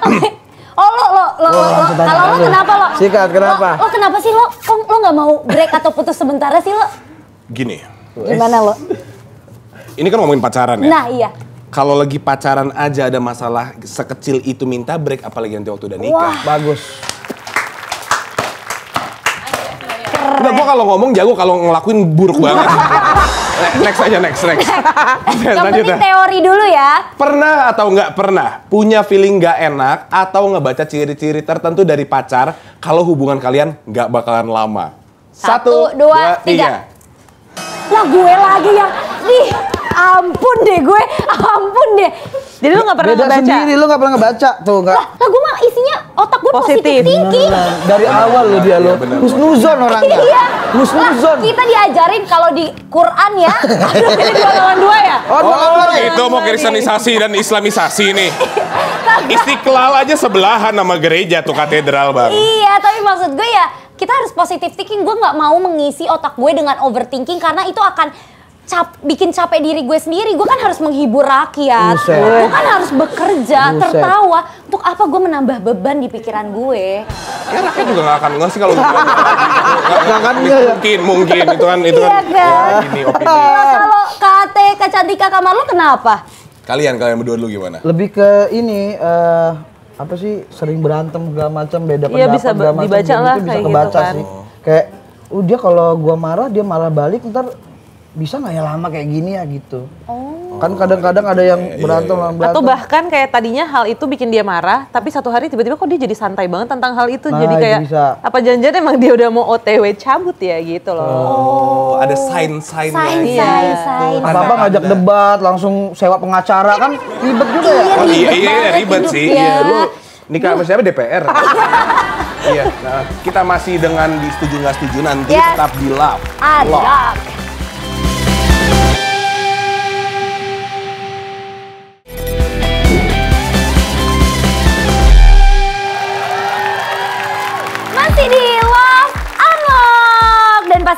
[SPEAKER 2] Oke. Oh lo lo lo, lo, lo. kalau lo kenapa lo?
[SPEAKER 5] Sikat, kenapa?
[SPEAKER 2] Lo, lo kenapa sih lo? Kok lo nggak mau break atau putus sementara sih lo?
[SPEAKER 1] Gini.
[SPEAKER 2] Gimana lo?
[SPEAKER 1] Ini kan ngomongin pacaran ya.
[SPEAKER 2] Nah iya.
[SPEAKER 1] Kalau lagi pacaran aja ada masalah sekecil itu minta break apalagi nanti waktu udah nikah.
[SPEAKER 5] Bagus.
[SPEAKER 1] Enggak, gua kalau ngomong jago kalau ngelakuin buruk banget. Ne- next aja, next, next.
[SPEAKER 2] Yang
[SPEAKER 1] Lanjut
[SPEAKER 2] penting
[SPEAKER 1] ya.
[SPEAKER 2] teori dulu ya.
[SPEAKER 1] Pernah atau nggak pernah punya feeling nggak enak atau ngebaca ciri-ciri tertentu dari pacar kalau hubungan kalian nggak bakalan lama?
[SPEAKER 2] Satu, dua, tiga. Lah gue lagi yang nih ampun deh gue, ampun deh.
[SPEAKER 4] Jadi lu nggak pernah
[SPEAKER 5] Beda
[SPEAKER 4] ngebaca?
[SPEAKER 5] sendiri lu nggak pernah ngebaca tuh nggak.
[SPEAKER 2] Lah, lah gue mah isinya otak gue positif,
[SPEAKER 4] Positif.
[SPEAKER 2] thinking.
[SPEAKER 5] Dari awal lu dia lu.
[SPEAKER 1] bener.
[SPEAKER 5] Husnuzon orangnya.
[SPEAKER 2] Iya.
[SPEAKER 5] Husnuzon.
[SPEAKER 2] Lah, kita diajarin kalau di Quran ya. Aduh, ini dua lawan dua ya.
[SPEAKER 5] Oh,
[SPEAKER 1] Oh,
[SPEAKER 5] lawan.
[SPEAKER 1] itu mau kristenisasi dan islamisasi nih. Istiqlal aja sebelahan sama gereja tuh katedral, Bang.
[SPEAKER 2] Iya, tapi maksud gue ya kita harus positive thinking. Gue nggak mau mengisi otak gue dengan overthinking karena itu akan cap, bikin capek diri gue sendiri. Gue kan harus menghibur rakyat.
[SPEAKER 5] Buset.
[SPEAKER 2] Gue kan harus bekerja,
[SPEAKER 5] Buset.
[SPEAKER 2] tertawa. Untuk apa gue menambah beban di pikiran gue?
[SPEAKER 1] Ya rakyat juga gak akan ngasih kalau gitu. Nggak-
[SPEAKER 5] Nggak akan ya?
[SPEAKER 1] Mungkin, mungkin itu kan itu kan
[SPEAKER 2] Iya kan?
[SPEAKER 1] ya, ini opini.
[SPEAKER 2] Nah, kalau KT, Kak Cantika, kamar lu kenapa?
[SPEAKER 1] Kalian kalian berdua dulu gimana?
[SPEAKER 5] Lebih ke ini eh apa sih sering berantem segala macam beda
[SPEAKER 4] Iya,
[SPEAKER 5] pendapat
[SPEAKER 4] bisa
[SPEAKER 5] segala macam
[SPEAKER 4] dibaca
[SPEAKER 5] kayak
[SPEAKER 4] lah,
[SPEAKER 5] gitu, bisa
[SPEAKER 4] kayak
[SPEAKER 5] kebaca
[SPEAKER 4] gitu kan.
[SPEAKER 5] sih. Kayak uh, dia kalau gua marah dia marah balik ntar bisa nggak ya lama kayak gini ya gitu. Kan kadang-kadang ada yang berantem lama berantem.
[SPEAKER 4] Atau bahkan kayak tadinya hal itu bikin dia marah, tapi satu hari tiba-tiba kok dia jadi santai banget tentang hal itu.
[SPEAKER 5] Nah,
[SPEAKER 4] jadi
[SPEAKER 5] itu
[SPEAKER 4] kayak
[SPEAKER 5] bisa.
[SPEAKER 4] apa janjian emang dia udah mau OTW cabut ya gitu loh.
[SPEAKER 1] Oh, ada sign-sign
[SPEAKER 2] Sain,
[SPEAKER 4] Iya.
[SPEAKER 2] sain, sain.
[SPEAKER 5] apa-apa ngajak debat langsung sewa pengacara kan ribet juga ya.
[SPEAKER 1] Oh iya, iya,
[SPEAKER 2] banget
[SPEAKER 1] ribet sih.
[SPEAKER 2] ya.
[SPEAKER 1] Iya, lu nikah sama siapa DPR? Iya, nah, kita masih dengan di setuju nggak setuju nanti
[SPEAKER 2] Yes.
[SPEAKER 1] tetap di love.
[SPEAKER 2] Ada.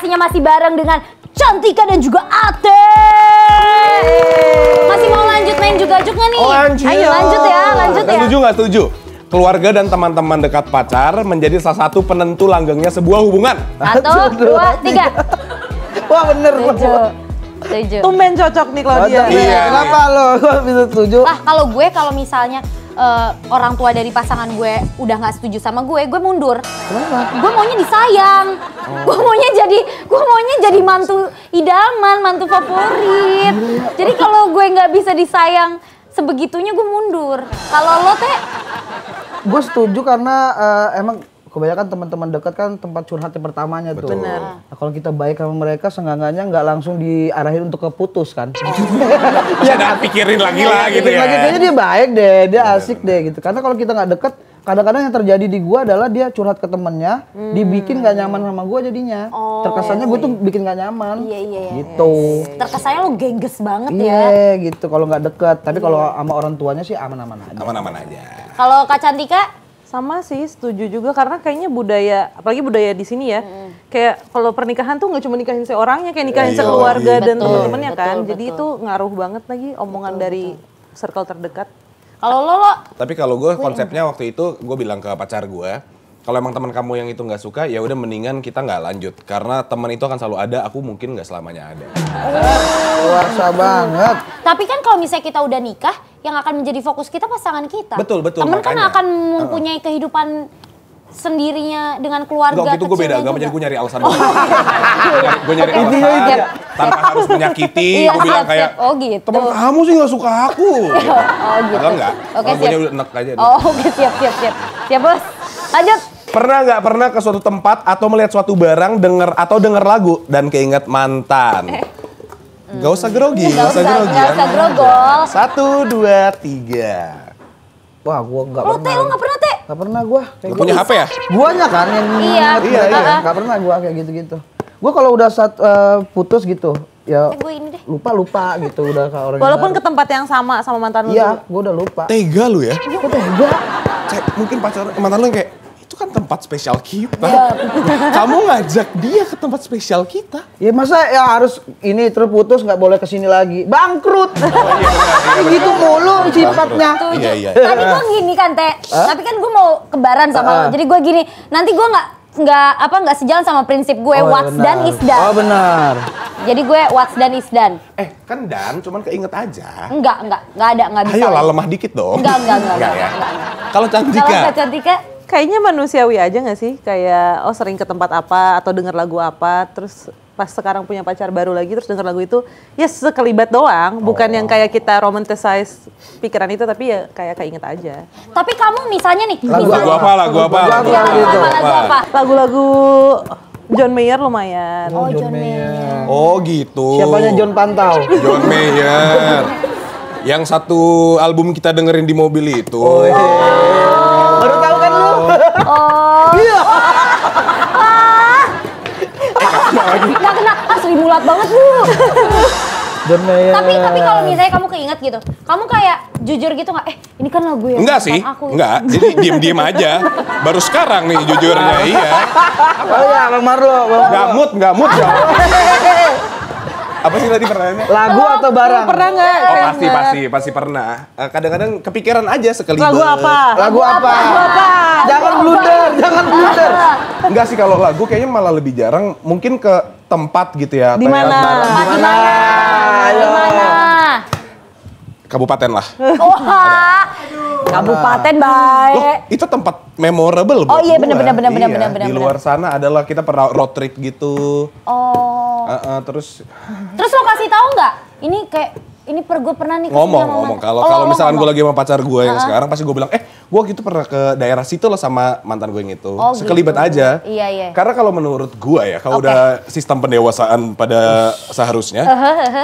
[SPEAKER 2] Pastinya masih bareng dengan Cantika dan juga Ate. Masih mau lanjut main juga juga nih?
[SPEAKER 1] Oh, lanjut.
[SPEAKER 2] Ayo lanjut ya, lanjut ya.
[SPEAKER 1] Setuju nggak setuju? Keluarga dan teman-teman dekat pacar menjadi salah satu penentu langgengnya sebuah hubungan.
[SPEAKER 2] Satu, dua, tiga.
[SPEAKER 5] Wah bener loh.
[SPEAKER 2] Setuju. Setuju.
[SPEAKER 4] Tumben cocok nih Claudia.
[SPEAKER 1] Iya,
[SPEAKER 5] Kenapa lo? Gua bisa setuju.
[SPEAKER 2] Lah kalau gue kalau misalnya eh, orang tua dari pasangan gue udah nggak setuju sama gue, gue mundur.
[SPEAKER 5] Kenapa?
[SPEAKER 2] Gue maunya disayang. Gue maunya jadi gue maunya jadi mantu idaman, mantu favorit. Jadi kalau gue nggak bisa disayang sebegitunya gue mundur. Kalau lo teh
[SPEAKER 5] Gue setuju karena eh, emang kebanyakan teman-teman dekat kan tempat curhatnya pertamanya tuh.
[SPEAKER 4] Bener.
[SPEAKER 5] Nah, kalau kita baik sama mereka, seenggaknya nggak langsung diarahin untuk keputus kan.
[SPEAKER 1] Bisa dah pikirin lagi lah gitu ya.
[SPEAKER 5] lagi kayaknya dia baik deh, dia asik deh gitu. Karena kalau kita nggak deket, kadang-kadang yang terjadi di gua adalah dia curhat ke temennya, dibikin gak nyaman sama gua jadinya. Terkesannya gua tuh bikin gak nyaman.
[SPEAKER 2] Oh. Iya, iya, iya.
[SPEAKER 5] Gitu.
[SPEAKER 2] Terkesannya lo gengges banget ya.
[SPEAKER 5] Iya gitu kalau nggak deket. Tapi kalau sama orang tuanya sih aman-aman aja.
[SPEAKER 1] Aman-aman aja.
[SPEAKER 2] Kalau Kak Cantika,
[SPEAKER 4] Sama sih, setuju juga karena kayaknya budaya, apalagi budaya di sini ya, kayak kalau pernikahan tuh nggak cuma nikahin seorangnya, kayak nikahin
[SPEAKER 1] Iya,
[SPEAKER 4] sekeluarga dan
[SPEAKER 2] Betul,
[SPEAKER 4] teman-temannya kan.
[SPEAKER 2] betul,
[SPEAKER 4] Jadi itu ngaruh banget lagi omongan dari circle terdekat.
[SPEAKER 2] kalau lo lo
[SPEAKER 1] Tapi kalau gue konsepnya waktu itu gue bilang ke pacar gue, kalau emang teman kamu yang itu nggak suka, ya udah mendingan kita nggak lanjut karena teman itu akan selalu ada. Aku mungkin nggak selamanya ada.
[SPEAKER 5] Luasa banget.
[SPEAKER 2] Tapi kan kalau misalnya kita udah nikah, yang akan menjadi fokus kita pasangan kita.
[SPEAKER 1] Betul, betul,
[SPEAKER 2] Temen kan
[SPEAKER 1] makanya.
[SPEAKER 2] akan mempunyai kehidupan sendirinya dengan keluarga.
[SPEAKER 1] Enggak, waktu itu gue beda agama, jadi gue nyari alasan. gue nyari alasan
[SPEAKER 2] siap.
[SPEAKER 1] tanpa harus menyakiti.
[SPEAKER 2] Iya,
[SPEAKER 1] gue bilang kayak.
[SPEAKER 2] Oh, gitu.
[SPEAKER 1] teman kamu sih nggak suka aku. gitu.
[SPEAKER 2] Oh gitu.
[SPEAKER 1] Enggak, enggak.
[SPEAKER 2] Oke
[SPEAKER 1] Kalau
[SPEAKER 2] siap.
[SPEAKER 1] udah aja.
[SPEAKER 2] Oh oke siap siap siap. Siap bos. Lanjut.
[SPEAKER 1] Pernah nggak pernah ke suatu tempat atau melihat suatu barang, denger atau denger lagu dan keinget mantan? Gak usah grogi,
[SPEAKER 2] Nggak
[SPEAKER 1] gak usah grogi.
[SPEAKER 2] nggak usah grogol.
[SPEAKER 1] Satu, dua, tiga.
[SPEAKER 5] Wah gua nggak
[SPEAKER 2] Lo
[SPEAKER 5] pernah.
[SPEAKER 2] teh lo nggak pernah teh?
[SPEAKER 5] Nggak pernah gua. Kayak
[SPEAKER 1] Gak punya HP ya?
[SPEAKER 5] Guanya kan yang
[SPEAKER 2] Iya.
[SPEAKER 5] ngerti
[SPEAKER 1] Iya, iya.
[SPEAKER 5] Nggak pernah gua kayak gitu-gitu. Gua kalau udah saat eh, putus gitu, ya
[SPEAKER 2] Eh gue ini deh.
[SPEAKER 5] lupa lupa gitu udah ke orang
[SPEAKER 4] Walaupun ke tempat yang sama sama mantan lu.
[SPEAKER 5] Iya, gua udah lupa.
[SPEAKER 1] Tega lu ya?
[SPEAKER 5] Kok tega?
[SPEAKER 1] Cek, mungkin pacar mantan lu yang kayak, itu kan tempat spesial kita.
[SPEAKER 2] Iya.
[SPEAKER 1] Kamu ngajak dia ke tempat spesial kita.
[SPEAKER 5] Ya masa ya harus ini terus putus nggak boleh ke sini lagi. Bangkrut.
[SPEAKER 1] iya,
[SPEAKER 5] gitu mulu sifatnya.
[SPEAKER 1] Iya, iya.
[SPEAKER 2] Tadi gue gini kan teh. Tapi kan gue mau kebaran sama
[SPEAKER 5] Ah.
[SPEAKER 2] lo. Jadi gue gini. Nanti gue nggak nggak apa nggak sejalan sama prinsip gue
[SPEAKER 5] Oh,
[SPEAKER 2] what's
[SPEAKER 5] benar.
[SPEAKER 2] done is done.
[SPEAKER 5] Oh benar.
[SPEAKER 2] Jadi gue what's done is done.
[SPEAKER 1] Eh, kan Dan, cuman keinget aja.
[SPEAKER 2] Enggak enggak enggak ada enggak bisa.
[SPEAKER 1] Ayolah lemah dikit dong.
[SPEAKER 2] Enggak enggak enggak.
[SPEAKER 1] Enggak ya?
[SPEAKER 2] enggak, enggak.
[SPEAKER 1] Kalau
[SPEAKER 2] Kalau
[SPEAKER 1] Cantika,
[SPEAKER 2] Kak Cantika
[SPEAKER 4] Kayaknya manusiawi aja gak sih? Kayak oh sering ke tempat apa atau denger lagu apa, terus pas sekarang punya pacar baru lagi terus denger lagu itu, ya sekelibat doang, bukan yang kayak kita romanticize pikiran itu tapi ya kayak keinget aja.
[SPEAKER 2] Tapi kamu misalnya nih,
[SPEAKER 5] Lagu
[SPEAKER 2] misalnya-
[SPEAKER 1] lagu apa, lagu apa?
[SPEAKER 5] Lagu apa
[SPEAKER 2] lagu
[SPEAKER 5] gitu.
[SPEAKER 2] apa, lagu apa?
[SPEAKER 4] Lagu-lagu John Mayer lumayan.
[SPEAKER 2] Oh, John Mayer.
[SPEAKER 1] Oh gitu.
[SPEAKER 5] Siapanya John Pantau?
[SPEAKER 1] John Mayer. Yang satu album kita dengerin di mobil itu.
[SPEAKER 5] Oh, iya. Baru tahu kan lu?
[SPEAKER 2] Oh.
[SPEAKER 5] Iya.
[SPEAKER 2] Nggak kena, Sri Mulat banget lu. Tapi tapi kalau misalnya kamu keinget gitu, kamu kayak jujur gitu nggak? Eh ini kan lagu yang
[SPEAKER 1] Enggak sih,
[SPEAKER 2] aku.
[SPEAKER 1] enggak. Jadi diem-diem aja. Baru sekarang nih jujurnya, iya.
[SPEAKER 5] Oh ya, Bang Marlo. Bang Marlo.
[SPEAKER 1] mood, enggak mood. Apa sih tadi pertanyaannya?
[SPEAKER 5] Lagu atau barang?
[SPEAKER 4] Pernah nggak?
[SPEAKER 1] Oh pasti pasti pasti pernah. Eh, Kadang-kadang kepikiran aja sekelibat.
[SPEAKER 4] Lagu apa?
[SPEAKER 5] Lagu apa?
[SPEAKER 4] Lagu apa?
[SPEAKER 5] Jangan blunder, jangan blunder.
[SPEAKER 1] Enggak sih kalau lagu kayaknya malah lebih jarang. Mungkin ke tempat gitu ya.
[SPEAKER 4] Di mana?
[SPEAKER 2] di mana? Di mana?
[SPEAKER 1] Kabupaten lah.
[SPEAKER 2] Wah, kabupaten
[SPEAKER 1] Loh,
[SPEAKER 2] baik.
[SPEAKER 1] itu tempat memorable
[SPEAKER 2] Oh
[SPEAKER 1] buat
[SPEAKER 2] iya, bener, bener, bener,
[SPEAKER 1] Iya,
[SPEAKER 2] bener, bener,
[SPEAKER 1] Di luar sana adalah kita pernah road trip gitu.
[SPEAKER 2] Oh.
[SPEAKER 1] Eh, eh, terus
[SPEAKER 2] Terus lo kasih tahu nggak? Ini kayak ini per gue pernah nih
[SPEAKER 1] ngomong ngomong. Kalau
[SPEAKER 2] Oh,
[SPEAKER 1] kalau misalkan gue lagi sama pacar gue yang sekarang pasti gue bilang eh gue gitu pernah ke daerah situ loh sama mantan gue yang itu
[SPEAKER 2] Oh,
[SPEAKER 1] sekelibat
[SPEAKER 2] gitu.
[SPEAKER 1] aja
[SPEAKER 2] Iya, iya.
[SPEAKER 1] karena kalau menurut gue ya kalau
[SPEAKER 2] Oke.
[SPEAKER 1] udah sistem pendewasaan pada seharusnya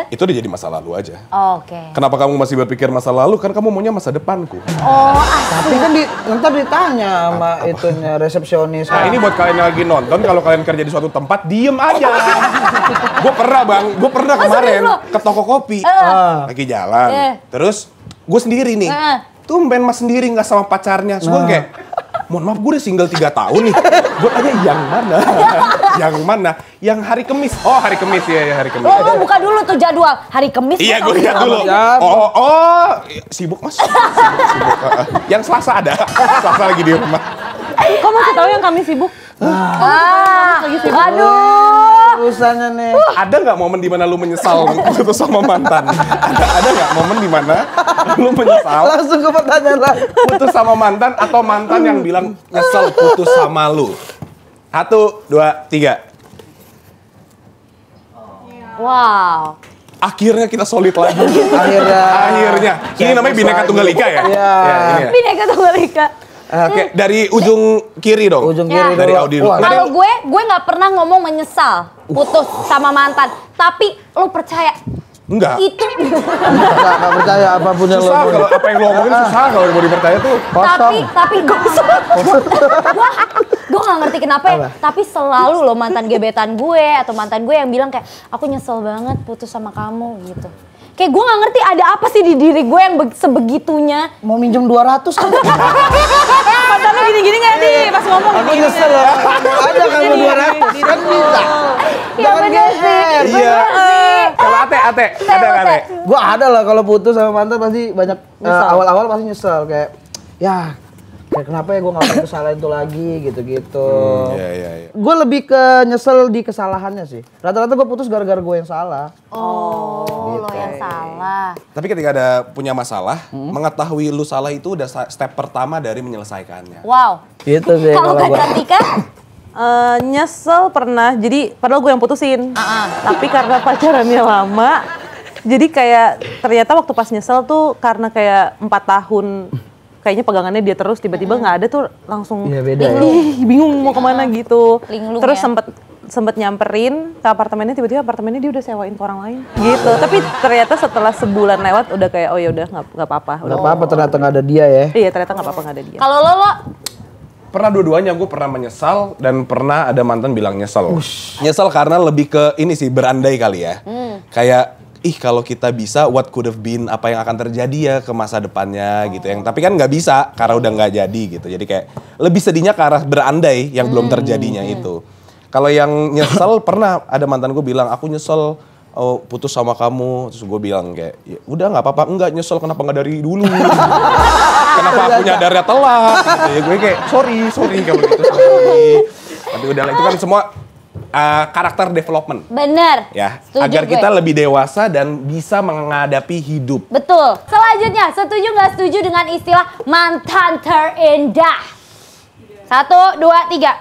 [SPEAKER 1] itu udah jadi masa lalu aja
[SPEAKER 2] Oke.
[SPEAKER 1] kenapa kamu masih berpikir masa lalu kan kamu maunya masa depanku
[SPEAKER 2] Oh, ah,
[SPEAKER 5] Tapi kan di, ntar ditanya sama itunya resepsionis.
[SPEAKER 1] Nah ini buat kalian yang lagi nonton, kalau kalian kerja di suatu tempat, diem aja. gue pernah bang, gue pernah
[SPEAKER 2] Oh,
[SPEAKER 1] kemarin ke toko kopi,
[SPEAKER 5] Ah.
[SPEAKER 1] lagi jalan.
[SPEAKER 2] Eh.
[SPEAKER 1] Terus gue sendiri nih,
[SPEAKER 2] Eh.
[SPEAKER 1] Tumben mas sendiri nggak sama pacarnya. Terus gue kayak, mohon maaf gue udah single 3 tahun nih. gue tanya yang mana? yang mana? Yang hari Kemis. Oh hari Kemis ya, ya hari Kemis.
[SPEAKER 2] lo, lo buka dulu tuh jadwal hari Kamis.
[SPEAKER 1] Iya gue lihat dulu.
[SPEAKER 5] Siap.
[SPEAKER 1] Oh, oh, sibuk mas. Sibuk, sibuk. Uh, uh. Yang Selasa ada. Selasa lagi di rumah.
[SPEAKER 4] Kok masih tahu yang kami sibuk?
[SPEAKER 2] Ah, aduh.
[SPEAKER 5] Urusannya nih.
[SPEAKER 1] Ada nggak momen di mana lu menyesal putus sama mantan? Ada ada nggak momen di mana lu menyesal
[SPEAKER 5] Langsung ke pertanyaan lain.
[SPEAKER 1] putus sama mantan atau mantan yang bilang nyesel putus sama lu? Satu, dua, tiga.
[SPEAKER 2] Wow.
[SPEAKER 1] Akhirnya kita solid lagi.
[SPEAKER 5] Akhirnya.
[SPEAKER 1] Akhirnya. Ini namanya bineka tunggal ika ya?
[SPEAKER 5] Iya.
[SPEAKER 1] ini ya.
[SPEAKER 2] Bineka Tunggal Ika.
[SPEAKER 1] Oke, dari ujung kiri dong.
[SPEAKER 5] Ujung
[SPEAKER 2] Ya.
[SPEAKER 5] kiri
[SPEAKER 1] Dari
[SPEAKER 5] dulu.
[SPEAKER 1] Audi
[SPEAKER 2] Kalau gue, gue nggak pernah ngomong menyesal putus sama mantan. Tapi lo percaya,
[SPEAKER 1] Enggak.
[SPEAKER 2] Itu
[SPEAKER 5] Nggak nggak percaya apa pun yang lo
[SPEAKER 1] Susah kalau apa yang lo omongin susah kalau mau dipercaya tuh.
[SPEAKER 2] tapi tapi gua gua gak ngerti kenapa ya tapi selalu loh mantan gebetan gue atau mantan gue yang bilang kayak aku nyesel banget putus sama kamu gitu kayak gue gak ngerti ada apa sih di diri gue yang be- sebegitunya
[SPEAKER 5] Mau minjem 200 kan?
[SPEAKER 4] Mantan lu gini-gini gak nih pas ngomong
[SPEAKER 5] Aku nyesel ya. Ada kamu 200 kan bisa.
[SPEAKER 2] ya
[SPEAKER 5] Jangan
[SPEAKER 2] bener sih.
[SPEAKER 1] Iya. Kalau Ate, Ate, ada Ate?
[SPEAKER 5] Gua ada lah kalau putus sama mantan pasti banyak eh, awal-awal pasti nyesel kayak ya kayak kenapa ya gue ngelakuin kesalahan itu lagi gitu-gitu.
[SPEAKER 1] Iya, iya, iya.
[SPEAKER 5] Gue lebih ke nyesel di kesalahannya sih. Rata-rata gue putus gara-gara gue yang salah.
[SPEAKER 2] oh lo yang salah
[SPEAKER 1] Tapi ketika ada punya masalah, mengetahui lu salah itu udah step pertama dari menyelesaikannya.
[SPEAKER 2] wow
[SPEAKER 5] Gitu sih
[SPEAKER 2] kalau
[SPEAKER 5] kalau gue.
[SPEAKER 2] Cantika
[SPEAKER 4] Eh, nyesel pernah, jadi padahal gue yang putusin. Tapi karena pacarannya lama, jadi kayak ternyata waktu pas nyesel tuh karena kayak empat tahun kayaknya pegangannya dia terus tiba-tiba nggak ada tuh langsung
[SPEAKER 5] Iya, beda ya.
[SPEAKER 4] "Ih, bingung mau ke mana gitu.
[SPEAKER 2] Linglung
[SPEAKER 4] Terus
[SPEAKER 2] ya.
[SPEAKER 4] sempet sempet nyamperin ke apartemennya tiba-tiba apartemennya dia udah sewain ke orang lain gitu tapi ternyata setelah sebulan lewat udah kayak oh ya udah nggak nggak apa-apa udah
[SPEAKER 5] Gak apa-apa ternyata nggak ada dia ya.
[SPEAKER 4] iya ternyata nggak apa-apa nggak ada dia
[SPEAKER 2] kalau lo lo
[SPEAKER 1] Pernah dua-duanya, gue pernah menyesal dan pernah ada mantan bilang nyesel. Nyesel karena lebih ke ini sih, berandai kali ya. Kayak, ih kalau kita bisa, what could have been, apa yang akan terjadi ya ke masa depannya gitu. Yang Tapi kan nggak bisa, karena udah nggak jadi gitu. Jadi kayak, lebih sedihnya ke arah berandai yang belum terjadinya itu. Kalau yang nyesel, pernah ada mantan gue bilang, aku nyesel oh, putus sama kamu. Terus gue bilang kayak, ya, udah nggak apa-apa, enggak nyesel kenapa nggak dari dulu. kenapa aku nyadarnya telat gitu ya gue kayak sorry sorry kalau gitu sorry tapi udahlah itu kan semua uh, karakter development
[SPEAKER 2] bener
[SPEAKER 1] ya
[SPEAKER 2] Setuju
[SPEAKER 1] agar
[SPEAKER 2] gue.
[SPEAKER 1] kita lebih dewasa dan bisa menghadapi hidup
[SPEAKER 2] Betul. Selanjutnya, setuju nggak setuju dengan istilah mantan terindah? Satu, dua, tiga.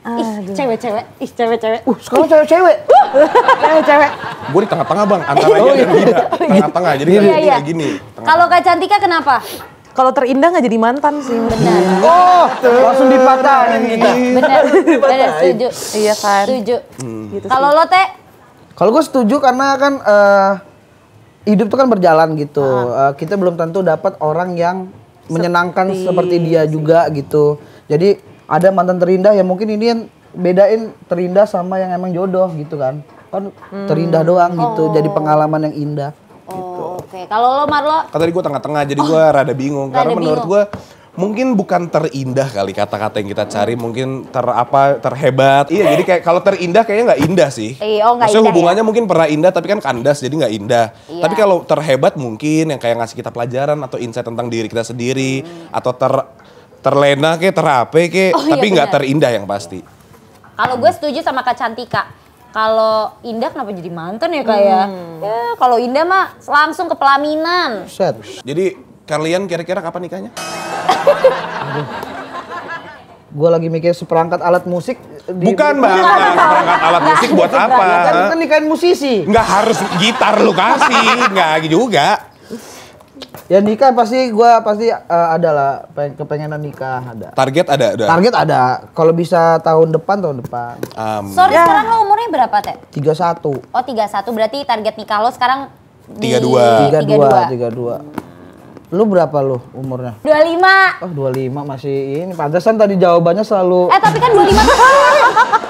[SPEAKER 2] Ih, cewek-cewek. Ih, cewek-cewek.
[SPEAKER 5] Uh, sekarang cewek-cewek.
[SPEAKER 2] Cewek-cewek.
[SPEAKER 1] gue di tengah-tengah bang antara iya dan tidak tengah-tengah jadi kan
[SPEAKER 2] Iya,
[SPEAKER 1] gini,
[SPEAKER 2] iya.
[SPEAKER 1] kayak gini
[SPEAKER 2] Kalau Kak Cantika kenapa?
[SPEAKER 4] Kalau terindah nggak jadi mantan sih
[SPEAKER 2] Benar.
[SPEAKER 5] Oh, langsung dipatahin kita.
[SPEAKER 2] Benar. Benar, setuju.
[SPEAKER 4] iya kan
[SPEAKER 2] Setuju.
[SPEAKER 4] gitu
[SPEAKER 2] Kalau lo teh,
[SPEAKER 5] Kalau gue setuju karena kan eh, hidup tuh kan berjalan gitu. Eh, kita belum tentu dapat orang yang menyenangkan seperti dia juga gitu. Jadi ada mantan terindah yang mungkin ini yang bedain terindah sama yang emang jodoh gitu kan. Kan terindah doang gitu. Jadi pengalaman yang indah.
[SPEAKER 2] Oh, oke. Kalau lo Marlo,
[SPEAKER 1] kan tadi gue tengah-tengah jadi gue rada bingung.
[SPEAKER 2] Rada
[SPEAKER 1] karena menurut gue mungkin bukan terindah kali kata-kata yang kita cari. Mungkin ter apa terhebat. Iya jadi kayak kalau terindah kayaknya nggak indah sih.
[SPEAKER 2] Iya, oh,
[SPEAKER 1] Maksudnya
[SPEAKER 2] indah
[SPEAKER 1] hubungannya mungkin pernah indah tapi kan kandas jadi nggak indah.
[SPEAKER 2] Iya.
[SPEAKER 1] tapi kalau terhebat mungkin yang kayak ngasih kita pelajaran atau insight tentang diri kita sendiri atau ter terlena kayak terape kayak
[SPEAKER 2] Hmm. Oh, iya,
[SPEAKER 1] tapi nggak
[SPEAKER 2] benar.
[SPEAKER 1] terindah yang pasti.
[SPEAKER 2] Kalau gue setuju sama Kak Cantika. Kalau Indah kenapa jadi mantan ya kayak? Ya, kalau Indah mah langsung ke pelaminan.
[SPEAKER 5] Set.
[SPEAKER 1] jadi kalian kira-kira kapan nikahnya
[SPEAKER 5] Gue lagi mikir seperangkat alat musik. di-
[SPEAKER 1] bukan bang Nah, perangkat alat musik buat apa
[SPEAKER 5] Kan, kan nikahin musisi.
[SPEAKER 1] nggak harus gitar lu kasih nggak juga
[SPEAKER 5] Ya nikah pasti gue pasti eh, ada lah peng- kepengenan nikah ada.
[SPEAKER 1] target ada udah
[SPEAKER 5] Target ada. Kalau bisa tahun depan tahun depan.
[SPEAKER 1] Um,
[SPEAKER 2] Sorry, sekarang lo umurnya berapa, Teh?
[SPEAKER 5] 31.
[SPEAKER 2] Oh, 31. Berarti target nikah lo sekarang di
[SPEAKER 1] 32.
[SPEAKER 5] 32, 32. Lu berapa lu umurnya?
[SPEAKER 2] 25.
[SPEAKER 5] Oh 25 masih ini. Pantesan tadi jawabannya selalu
[SPEAKER 2] Eh, tapi kan 25 tuh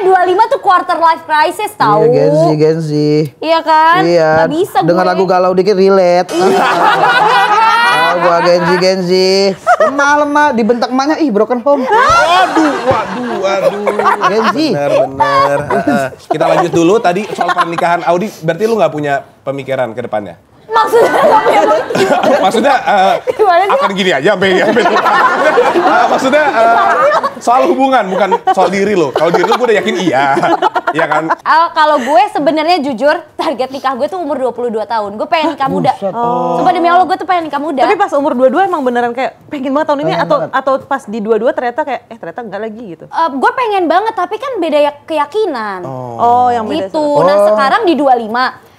[SPEAKER 2] Eh, 25 tuh quarter life crisis tahu.
[SPEAKER 5] Iya Genzi, Genzi.
[SPEAKER 2] Iya kan?
[SPEAKER 5] Iya.
[SPEAKER 2] Gak bisa
[SPEAKER 5] Dengar lagu galau dikit relate. oh, gua Genzi, Genzi. Lemah, lemah. Dibentak emaknya, ih broken home.
[SPEAKER 1] waduh, waduh, waduh.
[SPEAKER 5] Genzi.
[SPEAKER 1] Bener, bener. Heeh. Kita lanjut dulu tadi soal pernikahan Audi. Berarti lu nggak punya pemikiran ke depannya?
[SPEAKER 2] Maksudnya
[SPEAKER 1] Maksudnya eh,
[SPEAKER 2] Gimana sih?
[SPEAKER 1] akan gini aja sampai sampai. Eh, maksudnya eh, soal hubungan bukan soal diri lo. Kalau diri lo gue udah yakin iya. Iya kan?
[SPEAKER 2] Al, kalau gue sebenarnya jujur target nikah gue tuh umur 22 tahun. Gue pengen nikah muda. Sumpah demi Allah gue tuh pengen nikah muda.
[SPEAKER 4] Tapi pas umur 22 emang beneran kayak pengen banget tahun ini
[SPEAKER 5] Pengen
[SPEAKER 4] atau
[SPEAKER 5] banget.
[SPEAKER 4] atau pas di 22 ternyata kayak eh ternyata enggak lagi gitu.
[SPEAKER 2] Eh, gue pengen banget tapi kan beda ya keyakinan.
[SPEAKER 4] Oh, yang beda.
[SPEAKER 2] gitu. Nah sekarang di 25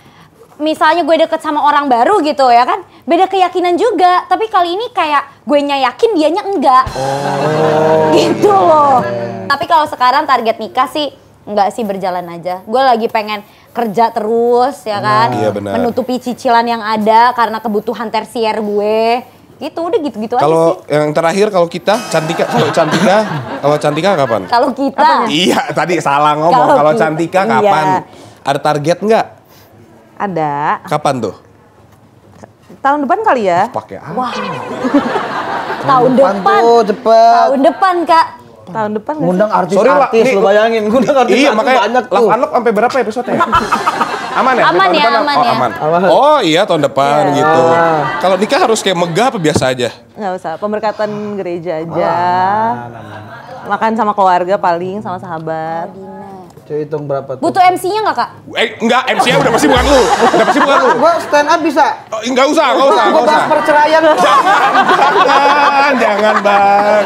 [SPEAKER 2] misalnya gue deket sama orang baru gitu ya kan beda keyakinan juga tapi kali ini kayak gue yakin dianya enggak gitu loh tapi kalau sekarang target nikah sih enggak sih berjalan aja gue lagi pengen kerja terus ya kan,
[SPEAKER 1] Iya, benar.
[SPEAKER 2] menutupi cicilan yang ada karena kebutuhan tersier gue, gitu udah gitu-gitu aja sih.
[SPEAKER 1] Kalau yang terakhir kalau kita Cantika, kalau Cantika, kalau Cantika kapan?
[SPEAKER 2] Kalau kita,
[SPEAKER 1] Iya, tadi salah ngomong.
[SPEAKER 2] Kalau
[SPEAKER 1] Cantika
[SPEAKER 2] iya.
[SPEAKER 1] kapan? Ada target nggak?
[SPEAKER 4] Ada.
[SPEAKER 1] Kapan tuh?
[SPEAKER 4] Tahun depan kali ya.
[SPEAKER 1] Pakai apa?
[SPEAKER 2] wah, tahun
[SPEAKER 5] Depan
[SPEAKER 2] depan,
[SPEAKER 5] tuh cepet.
[SPEAKER 2] tahun depan kak,
[SPEAKER 4] Tahun depan?
[SPEAKER 5] Ngundang
[SPEAKER 1] Sorry lah,
[SPEAKER 5] artis-artis
[SPEAKER 1] nih,
[SPEAKER 5] lu bayangin. Ngundang artis
[SPEAKER 1] Iya, makanya
[SPEAKER 5] banyak tuh.
[SPEAKER 1] Love Unlock sampai berapa episode ya? aman ya?
[SPEAKER 2] Aman ya,
[SPEAKER 1] depan
[SPEAKER 2] aman
[SPEAKER 1] oh,
[SPEAKER 2] ya.
[SPEAKER 1] aman.
[SPEAKER 5] Aman.
[SPEAKER 1] Oh iya tahun depan gitu. Kalau nikah harus kayak megah apa biasa aja?
[SPEAKER 4] Nggak usah, pemberkatan gereja aja. Makan sama keluarga paling, sama sahabat.
[SPEAKER 5] Coba hitung berapa tuh.
[SPEAKER 2] butuh MC-nya nggak kak?
[SPEAKER 1] Eh enggak, MC-nya udah pasti bukan lu. Udah pasti bukan lu.
[SPEAKER 5] Gua stand up bisa.
[SPEAKER 1] Oh, enggak usah, enggak usah,
[SPEAKER 5] Gua
[SPEAKER 1] enggak usah.
[SPEAKER 5] bahas perceraian.
[SPEAKER 1] Jangan, jangan bang.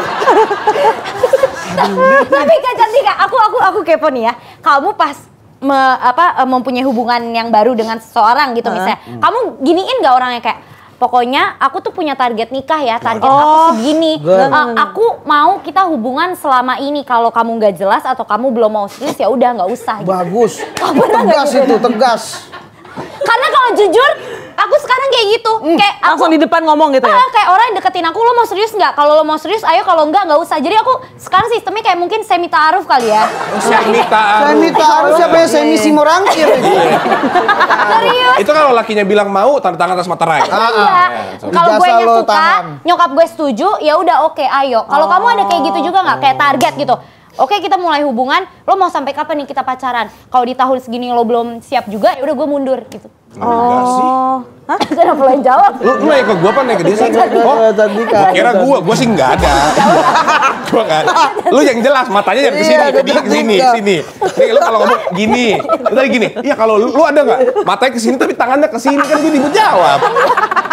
[SPEAKER 2] Tapi Kak Cantika, aku aku aku kepo nih ya. Kamu pas me- apa eh, mempunyai hubungan yang baru dengan seseorang gitu misalnya. Kamu giniin nggak orangnya kayak Pokoknya aku tuh punya target nikah ya, target aku
[SPEAKER 4] Oh,
[SPEAKER 2] segini.
[SPEAKER 5] good.
[SPEAKER 2] Eh, aku mau kita hubungan selama ini. Kalau kamu nggak jelas atau kamu belum mau serius ya udah nggak usah. gitu.
[SPEAKER 5] Bagus.
[SPEAKER 2] Oh,
[SPEAKER 5] Tegas
[SPEAKER 2] gitu?
[SPEAKER 5] itu, tegas.
[SPEAKER 2] Karena kalau jujur, aku sekarang kayak gitu. Kayak aku,
[SPEAKER 4] Langsung di depan ngomong gitu ya?
[SPEAKER 2] Ah, kayak orang yang deketin aku, lo mau serius nggak? Kalau lo mau serius, ayo. Kalau nggak, nggak usah. Jadi aku sekarang sistemnya kayak mungkin semi taaruf kali ya.
[SPEAKER 1] Semi
[SPEAKER 5] Saya minta harus siapa yang saya misi morangkir.
[SPEAKER 2] Serius.
[SPEAKER 1] Itu kalau lakinya bilang mau, tanda tangan atas materai.
[SPEAKER 2] Iya. Kalau gue
[SPEAKER 5] Ijazah
[SPEAKER 2] nya
[SPEAKER 5] lo
[SPEAKER 2] suka, nyokap gue setuju, ya udah oke, ayo. Kalau kamu ada kayak gitu juga nggak? Kayak target gitu. Oke kita mulai hubungan, lo mau sampai kapan nih kita pacaran? Kalau di tahun segini lo belum siap juga, ya udah gue mundur gitu.
[SPEAKER 1] Enggak sih.
[SPEAKER 4] Oh, hah?
[SPEAKER 2] Kenapa lo yang jawab?
[SPEAKER 1] Lu, lu nanya ke gua apa nanya ke dia sih? Oh,
[SPEAKER 5] Cantika.
[SPEAKER 1] kira gua, gua sih nggak ada. gua nggak ada. Lu yang jelas, matanya sini,
[SPEAKER 5] Iya,
[SPEAKER 1] ke dia ke sini. Nih lu kalau ngomong gini, lu tadi gini. Iya kalau lu, lu ada nggak? Matanya ke sini tapi tangannya ke sini kan gua dibu jawab.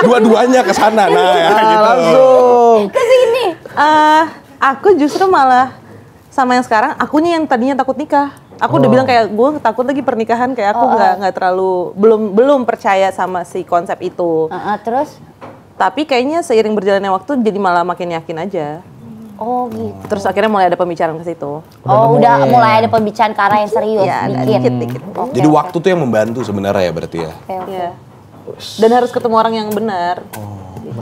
[SPEAKER 1] Dua-duanya ke sana, nah ya, gitu.
[SPEAKER 5] langsung.
[SPEAKER 2] Ke sini.
[SPEAKER 4] Eh, aku justru malah sama yang sekarang, akunya yang tadinya takut nikah. Aku udah bilang kayak gue takut lagi pernikahan kayak aku nggak nggak terlalu belum belum percaya sama si konsep itu.
[SPEAKER 2] Heeh, terus?
[SPEAKER 4] Tapi kayaknya seiring berjalannya waktu jadi malah makin yakin aja.
[SPEAKER 2] Oh gitu.
[SPEAKER 4] Terus akhirnya mulai ada pembicaraan ke situ.
[SPEAKER 2] Oh udah mulai ada pembicaraan ke arah yang serius
[SPEAKER 4] Ya, ada
[SPEAKER 2] dikit.
[SPEAKER 4] dikit-dikit.
[SPEAKER 2] Oke,
[SPEAKER 1] Jadi
[SPEAKER 2] oke.
[SPEAKER 1] waktu tuh yang membantu sebenarnya ya berarti ya.
[SPEAKER 2] Oke, oke.
[SPEAKER 4] Iya. Dan harus ketemu orang yang benar.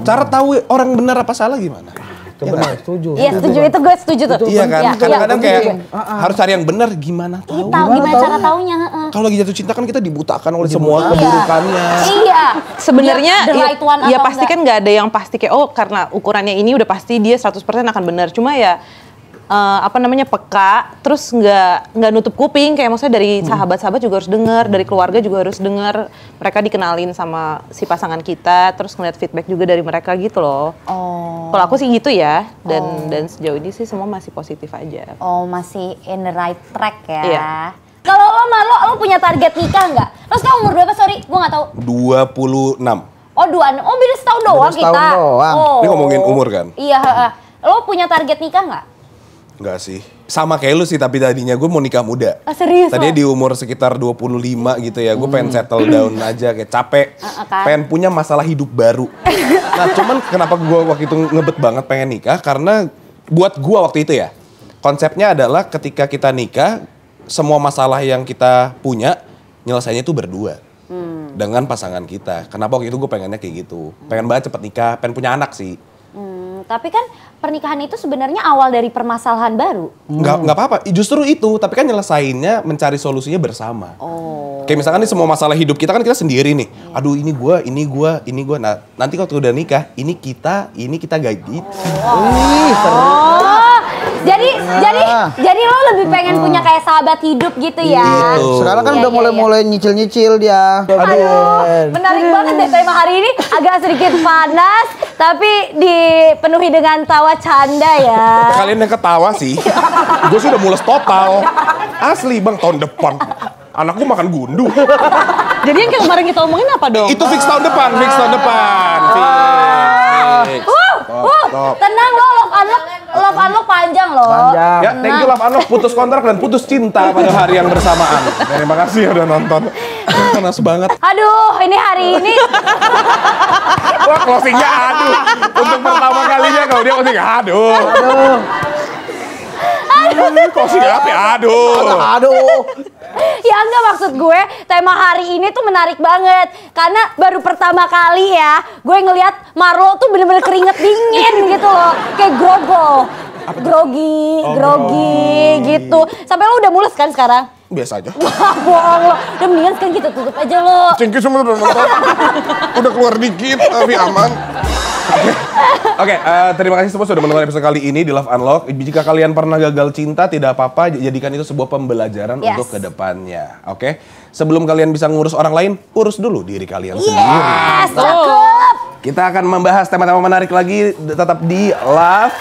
[SPEAKER 1] Cara tahu orang benar apa salah gimana?
[SPEAKER 5] Itu benar, setuju.
[SPEAKER 2] Iya setuju itu gue setuju tuh.
[SPEAKER 1] Iya kan?
[SPEAKER 2] Iya,
[SPEAKER 1] Kadang-kadang
[SPEAKER 2] iya,
[SPEAKER 1] kayak
[SPEAKER 2] setuju.
[SPEAKER 1] harus cari yang benar gimana
[SPEAKER 2] Iya,
[SPEAKER 1] tahu.
[SPEAKER 2] tahu gimana cara taunya? heeh.
[SPEAKER 1] Kalau lagi jatuh cinta kan kita dibutakan oleh semua keburukannya.
[SPEAKER 2] Iya.
[SPEAKER 4] Sebenarnya ya, ya pasti kan nggak ada yang pasti kayak oh karena ukurannya ini udah pasti dia 100% akan benar. Cuma ya eh, apa namanya peka, terus nggak nggak nutup kuping kayak maksudnya dari sahabat-sahabat juga harus dengar, dari keluarga juga harus dengar. Mereka dikenalin sama si pasangan kita, terus ngeliat feedback juga dari mereka gitu loh.
[SPEAKER 2] Oh.
[SPEAKER 4] Kalau aku sih gitu ya, dan dan sejauh ini sih semua masih positif aja.
[SPEAKER 2] Oh masih in the right track ya.
[SPEAKER 4] Iya.
[SPEAKER 2] Kalau lo mah lo, punya target nikah nggak? Terus kamu umur berapa? Sorry, gue nggak tahu.
[SPEAKER 1] 26.
[SPEAKER 2] Oh dua, oh beda setahun doang
[SPEAKER 5] setahun
[SPEAKER 2] kita.
[SPEAKER 5] doang.
[SPEAKER 2] Oh.
[SPEAKER 1] Ini ngomongin umur kan?
[SPEAKER 2] Iya. heeh. Lo punya target nikah nggak?
[SPEAKER 1] Enggak sih. Sama kayak lu sih, tapi tadinya gue mau nikah muda.
[SPEAKER 2] Ah, serius
[SPEAKER 1] Tadinya
[SPEAKER 2] lo?
[SPEAKER 1] di umur sekitar 25 gitu ya. Gue pengen settle down aja, kayak capek.
[SPEAKER 2] Ah, ah, kan?
[SPEAKER 1] Pengen punya masalah hidup baru. nah cuman kenapa gue waktu itu ngebet banget pengen nikah? Karena buat gue waktu itu ya, konsepnya adalah ketika kita nikah, semua masalah yang kita punya, nyelesainya itu berdua.
[SPEAKER 2] Hmm.
[SPEAKER 1] Dengan pasangan kita. Kenapa waktu itu gue pengennya kayak gitu. Pengen banget cepet nikah, pengen punya anak sih.
[SPEAKER 2] Hmm, tapi kan pernikahan itu sebenarnya awal dari permasalahan baru.
[SPEAKER 1] Nggak nggak apa-apa. Justru itu, tapi kan nyelesainnya mencari solusinya bersama.
[SPEAKER 2] Oh.
[SPEAKER 1] Kayak misalkan nih semua masalah hidup kita kan kita sendiri nih. Aduh ini gua, ini gua, ini gua. Nah nanti kalau udah nikah, ini kita, ini kita gak gitu.
[SPEAKER 2] Oh, jadi jadi jadi lo lebih pengen punya kayak sahabat hidup gitu ya?
[SPEAKER 1] Gitu.
[SPEAKER 5] Sekarang kan
[SPEAKER 2] Iya,
[SPEAKER 5] udah
[SPEAKER 2] iya,
[SPEAKER 5] mulai-mulai nyicil-nyicil dia.
[SPEAKER 2] Aduh, menarik banget deh tema hari ini agak sedikit panas, tapi dipenuhi dengan tawa canda ya.
[SPEAKER 1] Kalian yang ketawa sih, gue sih udah mules total. Asli bang tahun depan. Anakku makan gundu.
[SPEAKER 4] Jadi yang kayak kemarin kita omongin apa dong?
[SPEAKER 1] Itu fix tahun depan, fix tahun depan. Fix.
[SPEAKER 2] Wuh,
[SPEAKER 1] Top,
[SPEAKER 2] wuh,
[SPEAKER 1] top.
[SPEAKER 2] tenang lo, love unlock, love unlock panjang loh.
[SPEAKER 5] Panjang.
[SPEAKER 1] Ya, thank you Love Unlock putus kontrak dan putus cinta pada hari yang bersamaan. Terima kasih udah nonton. Panas banget.
[SPEAKER 2] Aduh, ini hari ini
[SPEAKER 1] Wah closingnya aduh. Untuk pertama kalinya kalau dia closing aduh.
[SPEAKER 5] Aduh,
[SPEAKER 1] Closing apa ya? Aduh.
[SPEAKER 5] aduh.
[SPEAKER 2] Iya enggak maksud gue tema hari ini tuh menarik banget karena baru pertama kali ya gue ngelihat Marlo tuh bener-bener keringet dingin gitu loh kayak grogol grogi
[SPEAKER 1] Oh,
[SPEAKER 2] grogi
[SPEAKER 1] grogi.
[SPEAKER 2] gitu sampai lo udah mulus kan sekarang
[SPEAKER 1] Biasa aja.
[SPEAKER 2] Wah bohong lo udah mendingan sekarang kita tutup aja lo
[SPEAKER 1] Cengki semua udah nonton. udah keluar dikit, tapi aman. Oke, Oke, eh, terima kasih semua sudah menonton episode kali ini di Love Unlock. Jika kalian pernah gagal cinta, tidak apa-apa, jadikan itu sebuah pembelajaran
[SPEAKER 2] Yes.
[SPEAKER 1] untuk ke depannya. Oke, sebelum kalian bisa ngurus orang lain, urus dulu diri kalian sendiri.
[SPEAKER 2] yes cakep
[SPEAKER 1] Kita akan membahas tema-tema menarik lagi tetap di Love